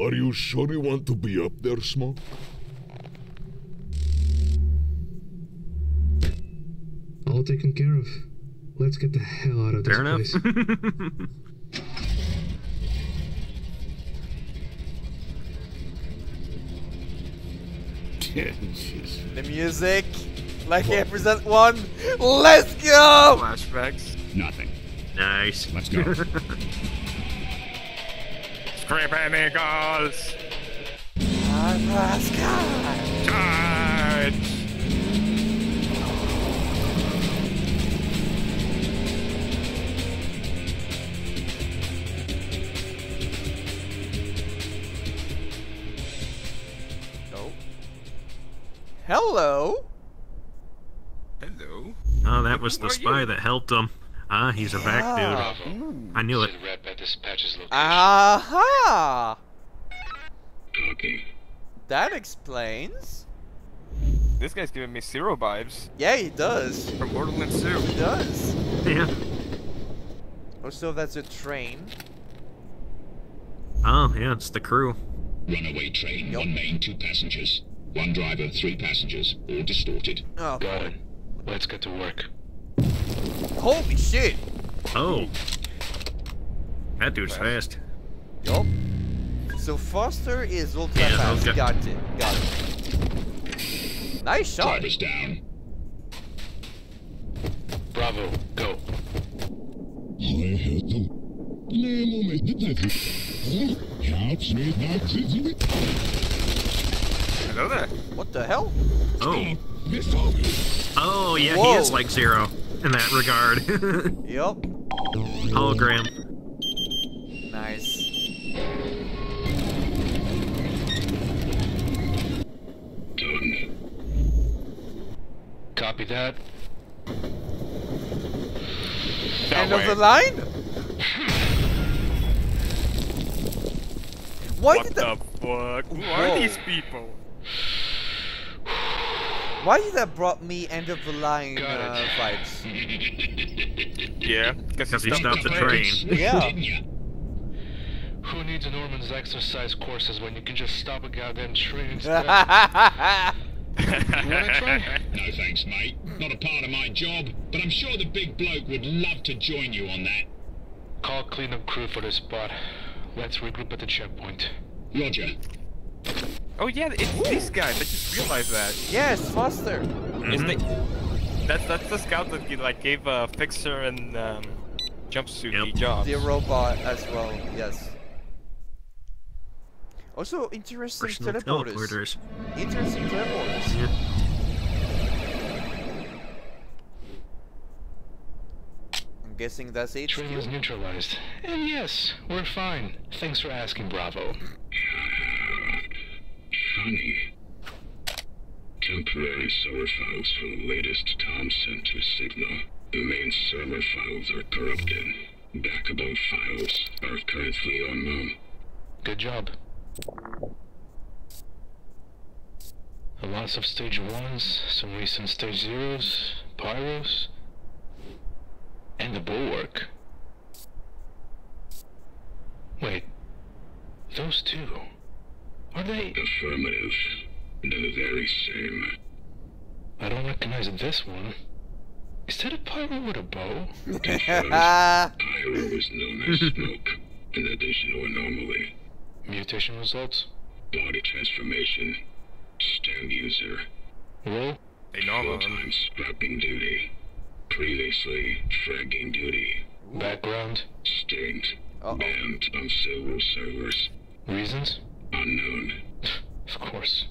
Are you sure you want to be up there, Smoke? All taken care of. Let's get the hell out of this Fair enough. place. The music, like present one. Let's go. Flashbacks. Nothing. nice. Let's go. Scraping eagles. Alaska. Hello. Hello. Oh, that was Who the spy you? that helped him. Ah, he's a vac Yeah. dude. I knew it. Rep at dispatch's location. Aha! Talking. That explains. This guy's giving me zero vibes. Yeah, he does. From Borderlands 2. He does. Yeah. Oh, so that's a train. Oh, yeah, it's the crew. Runaway train, one main, two passengers. One driver, three passengers, all distorted. Oh. Got it. Let's get to work. Holy shit! Oh. That dude's fast. Yup. So Foster is ultra Yeah, fast. okay. Got it. Got it. Nice shot. Driver's down. Bravo, go. I heard them. Nej, moment, det där. Helps me not to Hello there. What the hell? Oh. Oh, yeah, he is like Zero in that regard. Yup. Hologram. Nice. Copy that. End of the line? Why what did the that? fuck? Who Whoa. are these people? Why did that brought me end of the line uh, vibes? Yeah, Because he stopped the train. Yeah. Who needs a Norman's exercise courses when you can just stop a goddamn train instead? You wanna try? No thanks, mate. Not a part of my job, but I'm sure the big bloke would love to join you on that. Call cleanup crew for this spot. Let's regroup at the checkpoint. Roger. Oh yeah, it's this guy. I just realized that. yes, Foster. Isn't it? That's that's the scout that he, like gave uh, Fixer and um, jumpsuit the job. The robot as well. Yes. Also, interesting Personal teleporters. teleporters. Interesting teleporters. I'm guessing that's HQ. Train is neutralized. And yes, we're fine. Thanks for asking, Bravo. Funny. Temporary server files for the latest Tom sent to Signal. The main server files are corrupted. Backbone files are currently unknown. Good job. A Lots of stage ones, some recent stage zeros, pyros, and the bulwark. Wait, those two, are they? Affirmative. The very same. I don't recognize this one. Is that a pyro with a bow? Pyro is known as smoke, an additional anomaly. Mutation results? Body transformation. Stand user. Role? They know about him. Full-time scrapping duty. Previously, fragging duty. Background? Stained. Banned on several servers. Reasons? Unknown. Of course.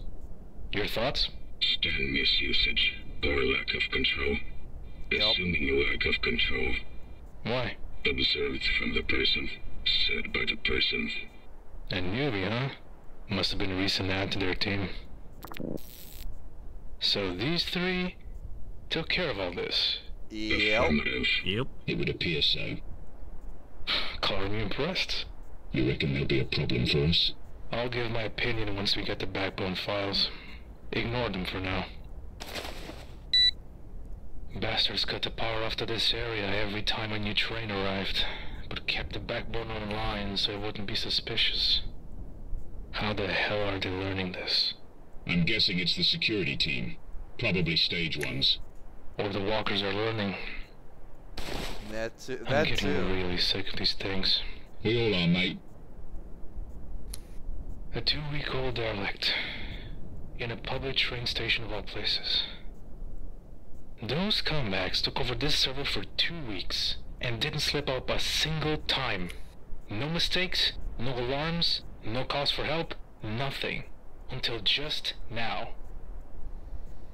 Your thoughts? Stand misusage or lack of control. Assuming lack of control. Why? Observed from the person. Said by the person. A newbie, huh? Must have been a recent add to their team. So these three took care of all this. Affirmative. Yep. It would appear so. Color me impressed. You reckon there'll be a problem for us? I'll give my opinion once we get the backbone files. Ignore them for now. Bastards cut the power off to this area every time a new train arrived, but kept the backbone online so it wouldn't be suspicious. How the hell are they learning this? I'm guessing it's the security team. Probably stage ones. Or the walkers are learning. That too. I'm getting too. really sick of these things. We all are, mate. A two-week-old derelict. In a public train station of all places. Those comebacks took over this server for two weeks and didn't slip up a single time. No mistakes, no alarms, no calls for help, nothing. Until just now.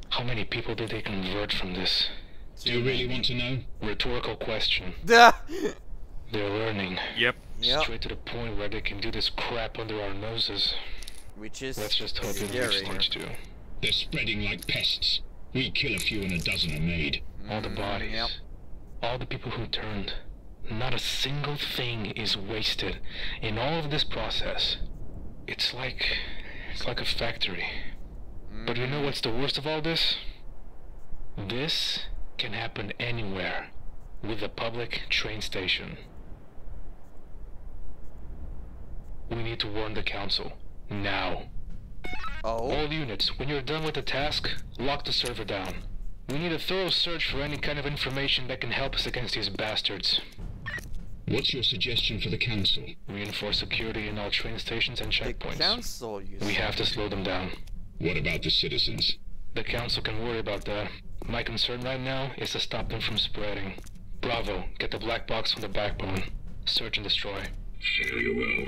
How many people did they convert from this? Do you really want to know? Rhetorical question. Duh. They're learning. Yep. Yep. Straight to the point where they can do this crap under our noses. Which is Let's just hope it scary. leaves stage two. They're spreading like pests. We kill a few and a dozen are made. All the mm, bodies. Yep. All the people who turned. Not a single thing is wasted in all of this process. It's like. It's like a factory. But you know mm. what's the worst of all this? This can happen anywhere with a public train station. We need to warn the council. Now. Oh? All units, when you're done with the task, lock the server down. We need a thorough search for any kind of information that can help us against these bastards. What's your suggestion for the council? Reinforce security in all train stations and checkpoints. Council, you We have to slow them down. What about the citizens? The council can worry about that. My concern right now is to stop them from spreading. Bravo, get the black box from the backbone. Search and destroy. Very well.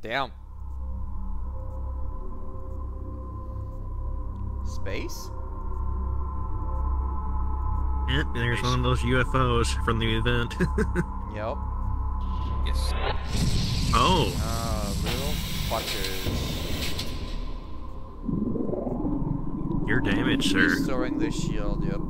Damn. Space? Yep, there's one of those UFOs from the event. Yep. Yes. oh. Ah, little fuckers. You're damaged, sir. Restoring the shield, yep.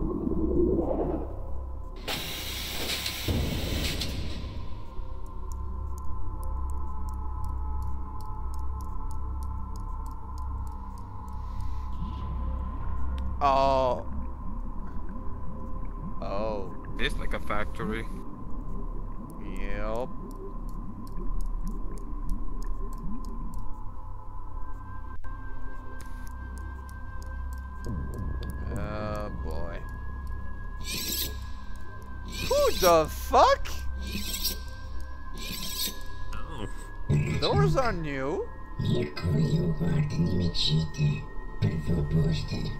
Oh. Oh. It's like a factory. Yep. Oh boy. Who the fuck? Oh. Those are new. Якою варто не мечите, первобожте.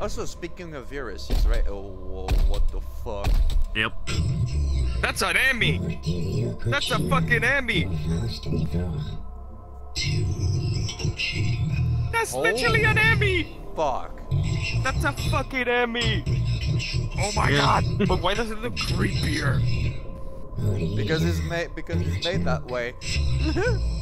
Also, speaking of viruses, right? Oh, whoa, what the fuck? Yep. That's an EMMI! That's a fucking EMMI! That's literally an EMMI! Fuck. That's a fucking EMMI! Oh my Yeah. god! But why does it look creepier? Because it's made because it's made that way.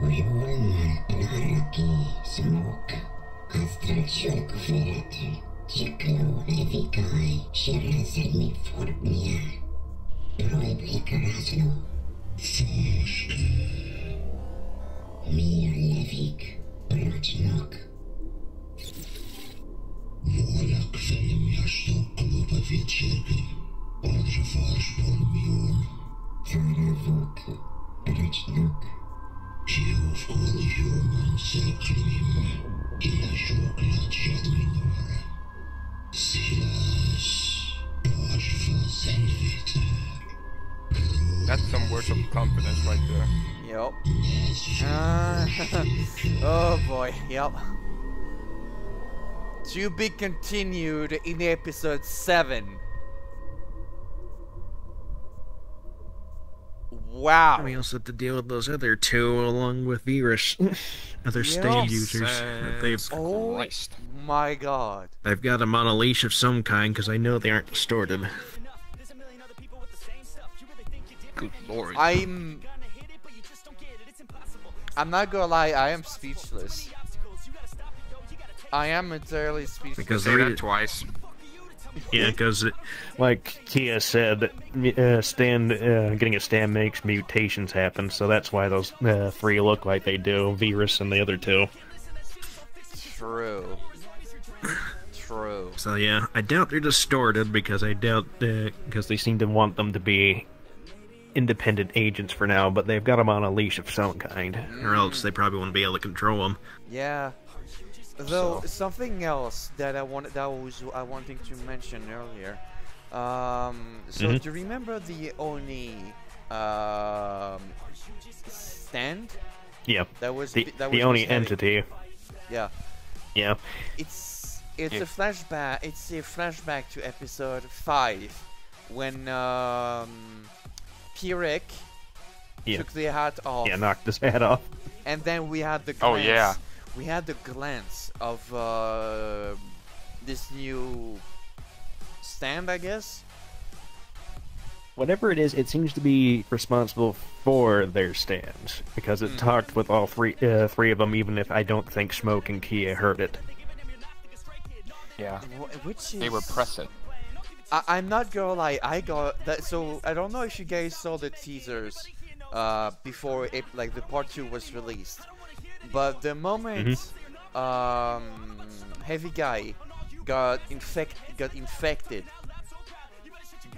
Ojvolen anarchy, smog, astraktkyrkoförrätter, cyklolevikae, kyrrasermiformia, proiblekaraslo, sešky, mírlevik, pročnok. Våra kvällningar stånkade på vitkyrkan, åldre farsbarn miljon. Tara vok, pročnok. beautiful human circling in the chocolate jaminor. Silas, That's some words of confidence right there. Yep. Uh, ah, oh boy, yep. To be continued in episode 7. Wow. We also have to deal with those other two along with virus. other stand Yes. users. that They've Oh my god. I've got them on a leash of some kind because I know they aren't distorted. Good lord. I'm. I'm not gonna lie, I am speechless. I am entirely speechless. Because Say they that twice. Yeah, because like Kia said, uh, stand uh, getting a stand makes mutations happen, so that's why those uh, three look like they do. Virus and the other two. True. True. So yeah, I doubt they're distorted because I doubt because they seem to want them to be independent agents for now, but they've got them on a leash of some kind, or else they probably wouldn't be able to control them. Yeah. Though something else that I wanted that was I wanting to mention earlier. Um, so Mhm. do you remember the Oni um, stand? Yeah. That was the, that was only was heavy. entity. Yeah. Yeah. It's it's Yeah. a flashback. It's a flashback to episode five, when um, Pirek Yeah. took the hat off. Yeah, knocked his head off. And then we had the Oh, yeah. We had the glance of uh, this new stand, I guess. Whatever it is, it seems to be responsible for their stands because it Mhm. talked with all three uh, three of them. Even if I don't think Smoke and Kia heard it. Yeah. Which is They were present. I, I'm not gonna lie, I got that. So I don't know if you guys saw the teasers uh, before it, like the part two was released, but the moment um, Heavy Guy got infect got infected,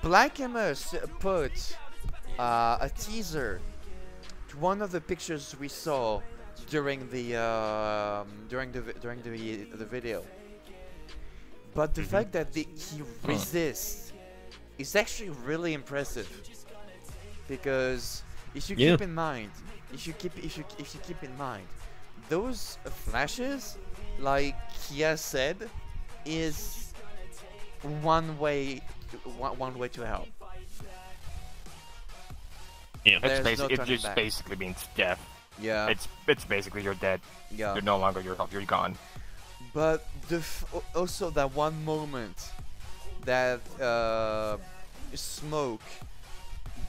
Blackimus put uh, a teaser to one of the pictures we saw during the um, during the during the the video. But the fact that the, he resists is actually really impressive. Because if you Yeah. keep in mind, if you keep if you if you keep in mind, those flashes, like Kia said, is one way one, one way to help. Yeah. It's basi- no it just back. basically means death. Yeah. It's it's basically you're dead. Yeah. You're no longer you're you're gone. But the f- also that one moment that uh, smoke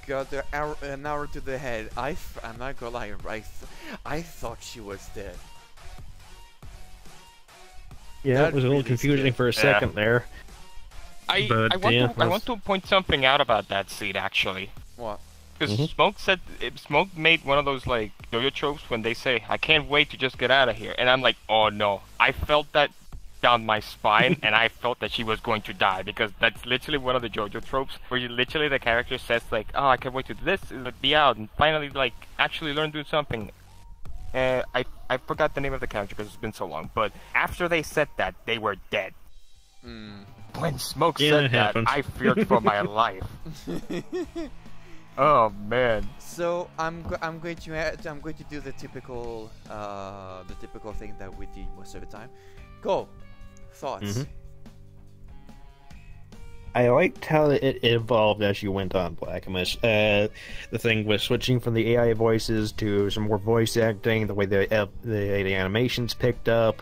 got the arrow, an arrow to the head. I f- I'm not gonna lie, I, th- I thought she was dead. Yeah, That it was a little really confusing scared- for a Yeah. second there. I But, I want yeah, to I want to point something out about that scene actually. What? Because Mhm. Smoke said Smoke made one of those like JoJo tropes when they say I can't wait to just get out of here, and I'm like, oh no, I felt that down my spine, and I felt that she was going to die because that's literally one of the JoJo tropes where you literally the character says like, oh I can't wait to this, be out, and finally like actually learn to do something. Uh, I I forgot the name of the character because it's been so long, but after they said that, they were dead. Mm. When Smoke Yeah, said that, happens. I feared for my life. Oh man. So I'm I'm going to I'm going to do the typical uh, the typical thing that we do most of the time. Go. Thoughts. Mhm. I liked how it evolved as you went on, Blackimus. Uh, the thing with switching from the AI voices to some more voice acting, the way the uh, the, the animations picked up,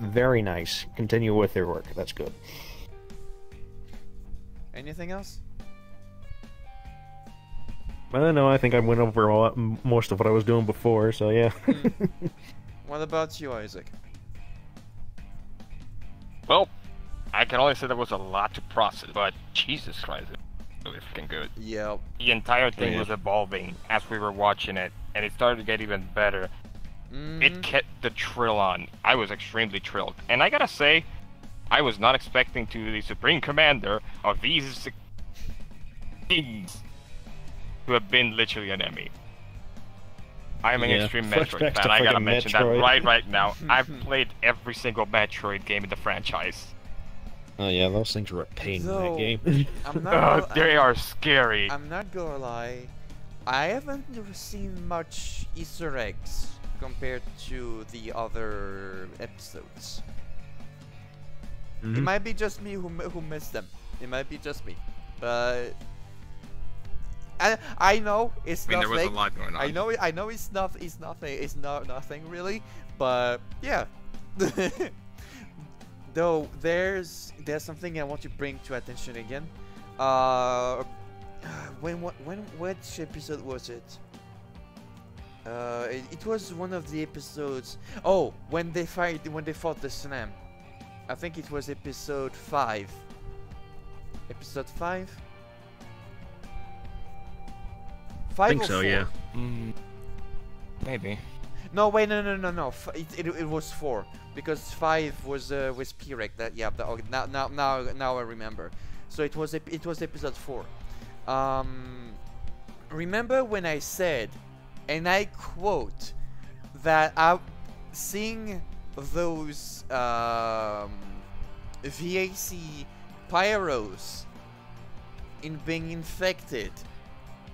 very nice. Continue with their work. That's good. Anything else? Well, no, I think I went over a most of what I was doing before. So yeah. What about you, Isaac? Well, I can only say there was a lot to process, but Jesus Christ, it was really freaking good. Yeah. The entire thing Yeah. was evolving as we were watching it, and it started to get even better. Mm-hmm. It kept the trill on. I was extremely thrilled, and I gotta say, I was not expecting to the Supreme Commander of these things to have been literally an enemy. I'm an Yeah, extreme Metroid flashbacks to fan. I gotta mention Metroid. that right right now. I've played every single Metroid game in the franchise. oh yeah, those things were a pain in Though, that game. I'm not. Uh, gonna- they are scary. I'm not gonna lie. I haven't seen much Easter eggs compared to the other episodes. It Mhm. might be just me who who missed them. It might be just me, but I I know it's I mean, there nothing. was a lot going I know I know it's not it's nothing it's not nothing really, but yeah. Though there's there's something I want to bring to attention again. Uh, when what when which episode was it? Uh, it, it was one of the episodes. Oh, when they fight when they fought the Slam. I think it was episode five. Episode five. Five think or so, four? yeah. Mm, maybe. No, wait, no, no, no, no. F- it, it, it was four because five was uh, was Pirek. That yeah. The, okay, now now now now I remember. So it was it was episode four. Um, remember when I said, and I quote, that I seeing those um, VAC pyros in being infected.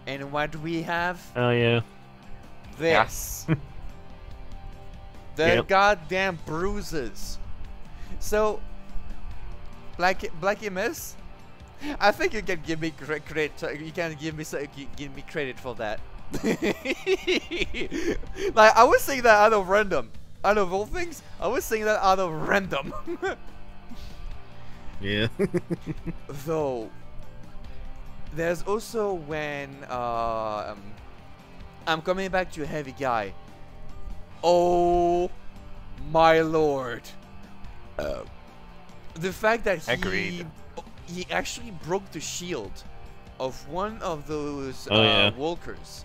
And what do we have? Oh yeah. This. the Yep. goddamn bruises. So, Black Blackimus, I think you can give me credit. You can give me so- give me credit for that. like I was saying that out of random. Out of all things, I was saying that out of random. Yeah. Though, there's also when uh, um, I'm coming back to a Heavy Guy. Oh my lord! Uh, the fact that he Agreed. he actually broke the shield of one of those Oh, uh, yeah. walkers.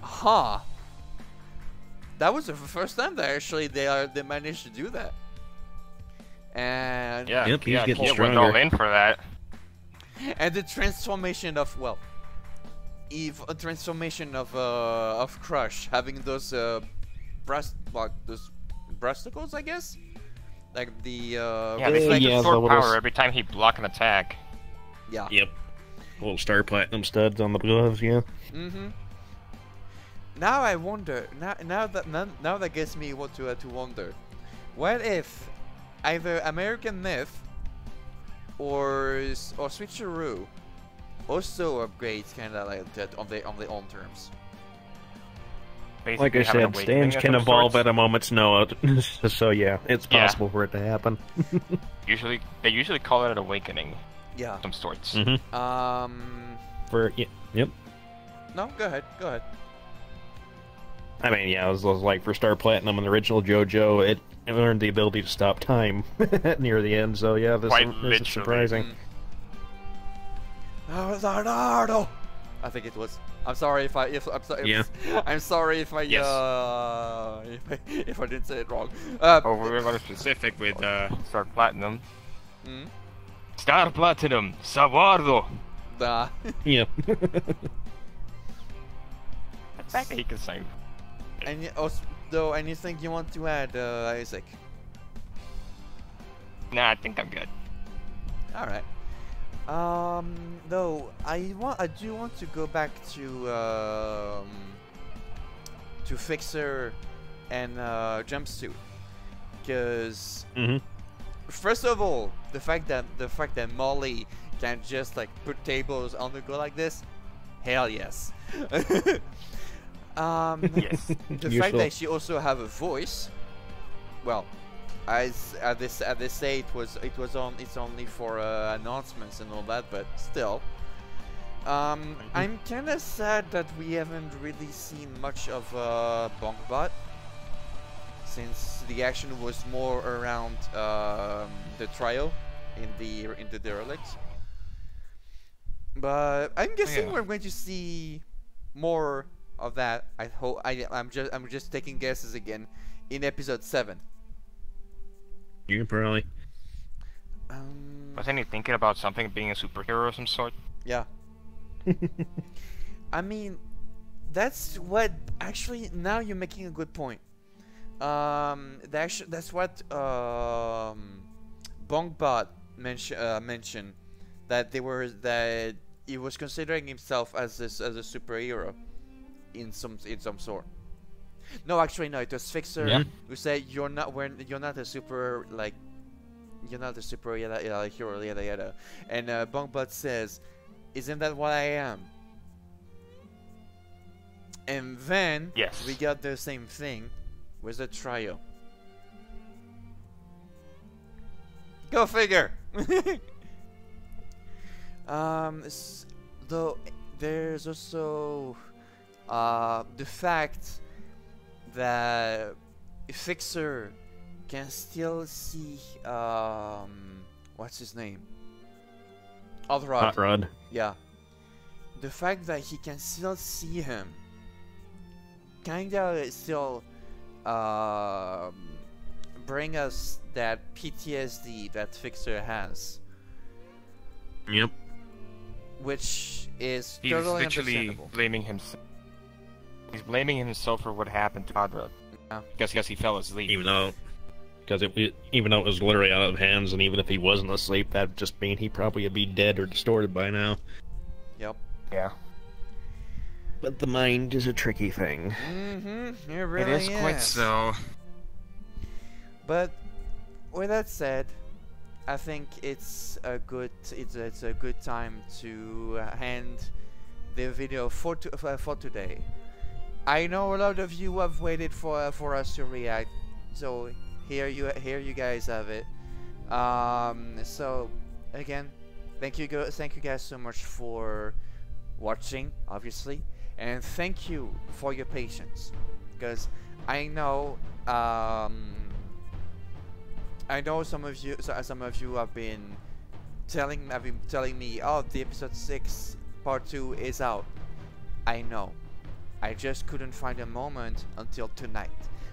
Huh. That was the first time that actually they are they managed to do that. And Yeah, Yep, he's yeah, getting Kit went all in for that. and the transformation of well Eve a transformation of uh of Crush having those uh breast like those breasticles I guess like the uh Yeah, they reflect- yeah, yeah, the sword power s- every time he block an attack. yeah Yep. Little star platinum studs on the gloves, yeah. mm-hmm now I wonder now now that now, now that gets me what to uh, to wonder what if either American Myth or s- or Switcheroo also upgrades kind of like that on the on their own terms Basically Like I have said, stands can evolve sorts. at a moment's notice. so yeah, it's Yeah. possible for it to happen. Usually, they usually call it an awakening. Yeah. Some sorts. Mm -hmm. um For yeah, yep. no go ahead go ahead I mean, yeah, it was, it was like for Star Platinum in the original JoJo, it, it learned the ability to stop time near the end. So yeah, this, Quite is, this literally. is surprising. Oh, Leonardo! I think it was. I'm sorry if I if I'm sorry. Yeah. I'm sorry if I Yes. uh if I, if I didn't say it wrong. Uh, Oh, we're going specific with uh, Star Platinum. Hmm? Star Platinum, Za Warudo. Nah. Yeah. The fact that he can sing. And y- also, though, anything you want to add, uh, Isaac? Nah, I think I'm good. All right. Um, though I want, I do want to go back to um, to Fixer and uh, Jumpsuit, because hmm first of all, the fact that the fact that Molly can just like put tables on the go like this, hell yes. um, Yes. the You fact that she also have a voice, well, as at this at this say it was it was on it's only for uh, announcements and all that, but still. Um, I'm kind of sad that we haven't really seen much of uh, Bonkbot since the action was more around um, the trio in the in the derelict. But I'm guessing Yeah. we're going to see more of that. I hope I I'm just I'm just taking guesses again in episode seven. You can probably. Um, Wasn't he thinking about something being a superhero of some sort? yeah. I mean, that's what actually. Now you're making a good point. Um, that actu- that's what um, Bongbot mention, uh, mentioned that they were that he was considering himself as this as a superhero in some in some sort. No, actually, no. It was Fixer Yeah. who said you're not when you're not a super like you're not a super yada, yada, hero yada yada. And uh, Bongbot says, "Isn't that what I am?" And then Yes. we got the same thing with the trio. Go figure. um, though there's also uh, the fact that Fixer can still see um, what's his name? Hot Rod. Hot Rod. Yeah. The fact that he can still see him kinda still um, bring us that PTSD that Fixer has, Yep. which is He's totally literally understandable. blaming himself. He's blaming himself for what happened to Conrad. Yeah. Because, because he fell asleep. Even though, Because it, it, even though it was literally out of hands, and even if he wasn't asleep, that would just mean he probably would be dead or distorted by now. Yep. Yeah. But the mind is a tricky thing. Mm-hmm. It really it is, quite so. But with that said, I think it's a good it's it's a good time to hand the video for to, for, for today. I know a lot of you have waited for uh, for us to react, so here you here you guys have it. Um, so again, thank you go thank you guys so much for watching, obviously, and thank you for your patience, because I know um, I know some of you some of you have been telling have been telling me, oh, the episode six part two is out. I know. I just couldn't find a moment until tonight.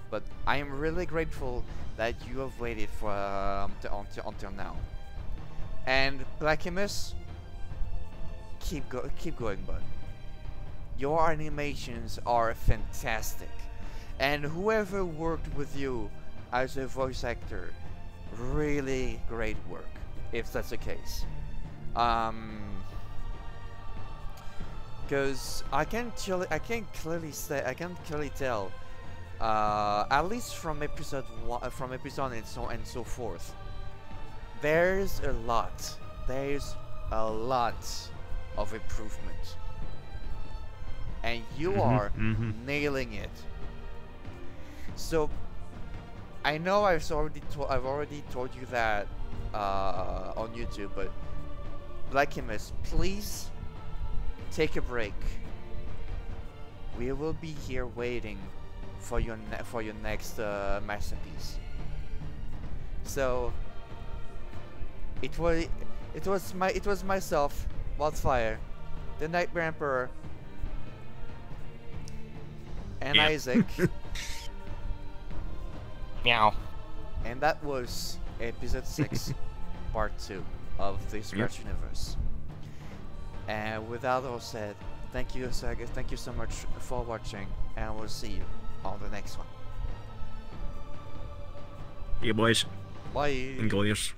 But I am really grateful that you have waited for um, until, until now. And Blackimus, keep go keep going, bud. Your animations are fantastic, and whoever worked with you as a voice actor, really great work. If that's the case, um, because I can clearly I can clearly say I can't clearly tell, uh, at least from episode one, from episode and so and so forth. There's a lot. There's a lot of improvement, and you Mhm, are mhm. nailing it. So I know I've already to I've already told you that uh, on YouTube, but Blackimus, please take a break. We will be here waiting for your ne for your next uh, masterpiece. So it was it was my it was myself, WyldFyr, the Nightmare Emperor, and Yeah. Isaac. Meow. And that was episode 6, part 2 of the Scratch Universe. And with that all said, thank you, Saga, thank you so much for watching, and we'll see you on the next one. Yeah, boys. Bye. Inglorious.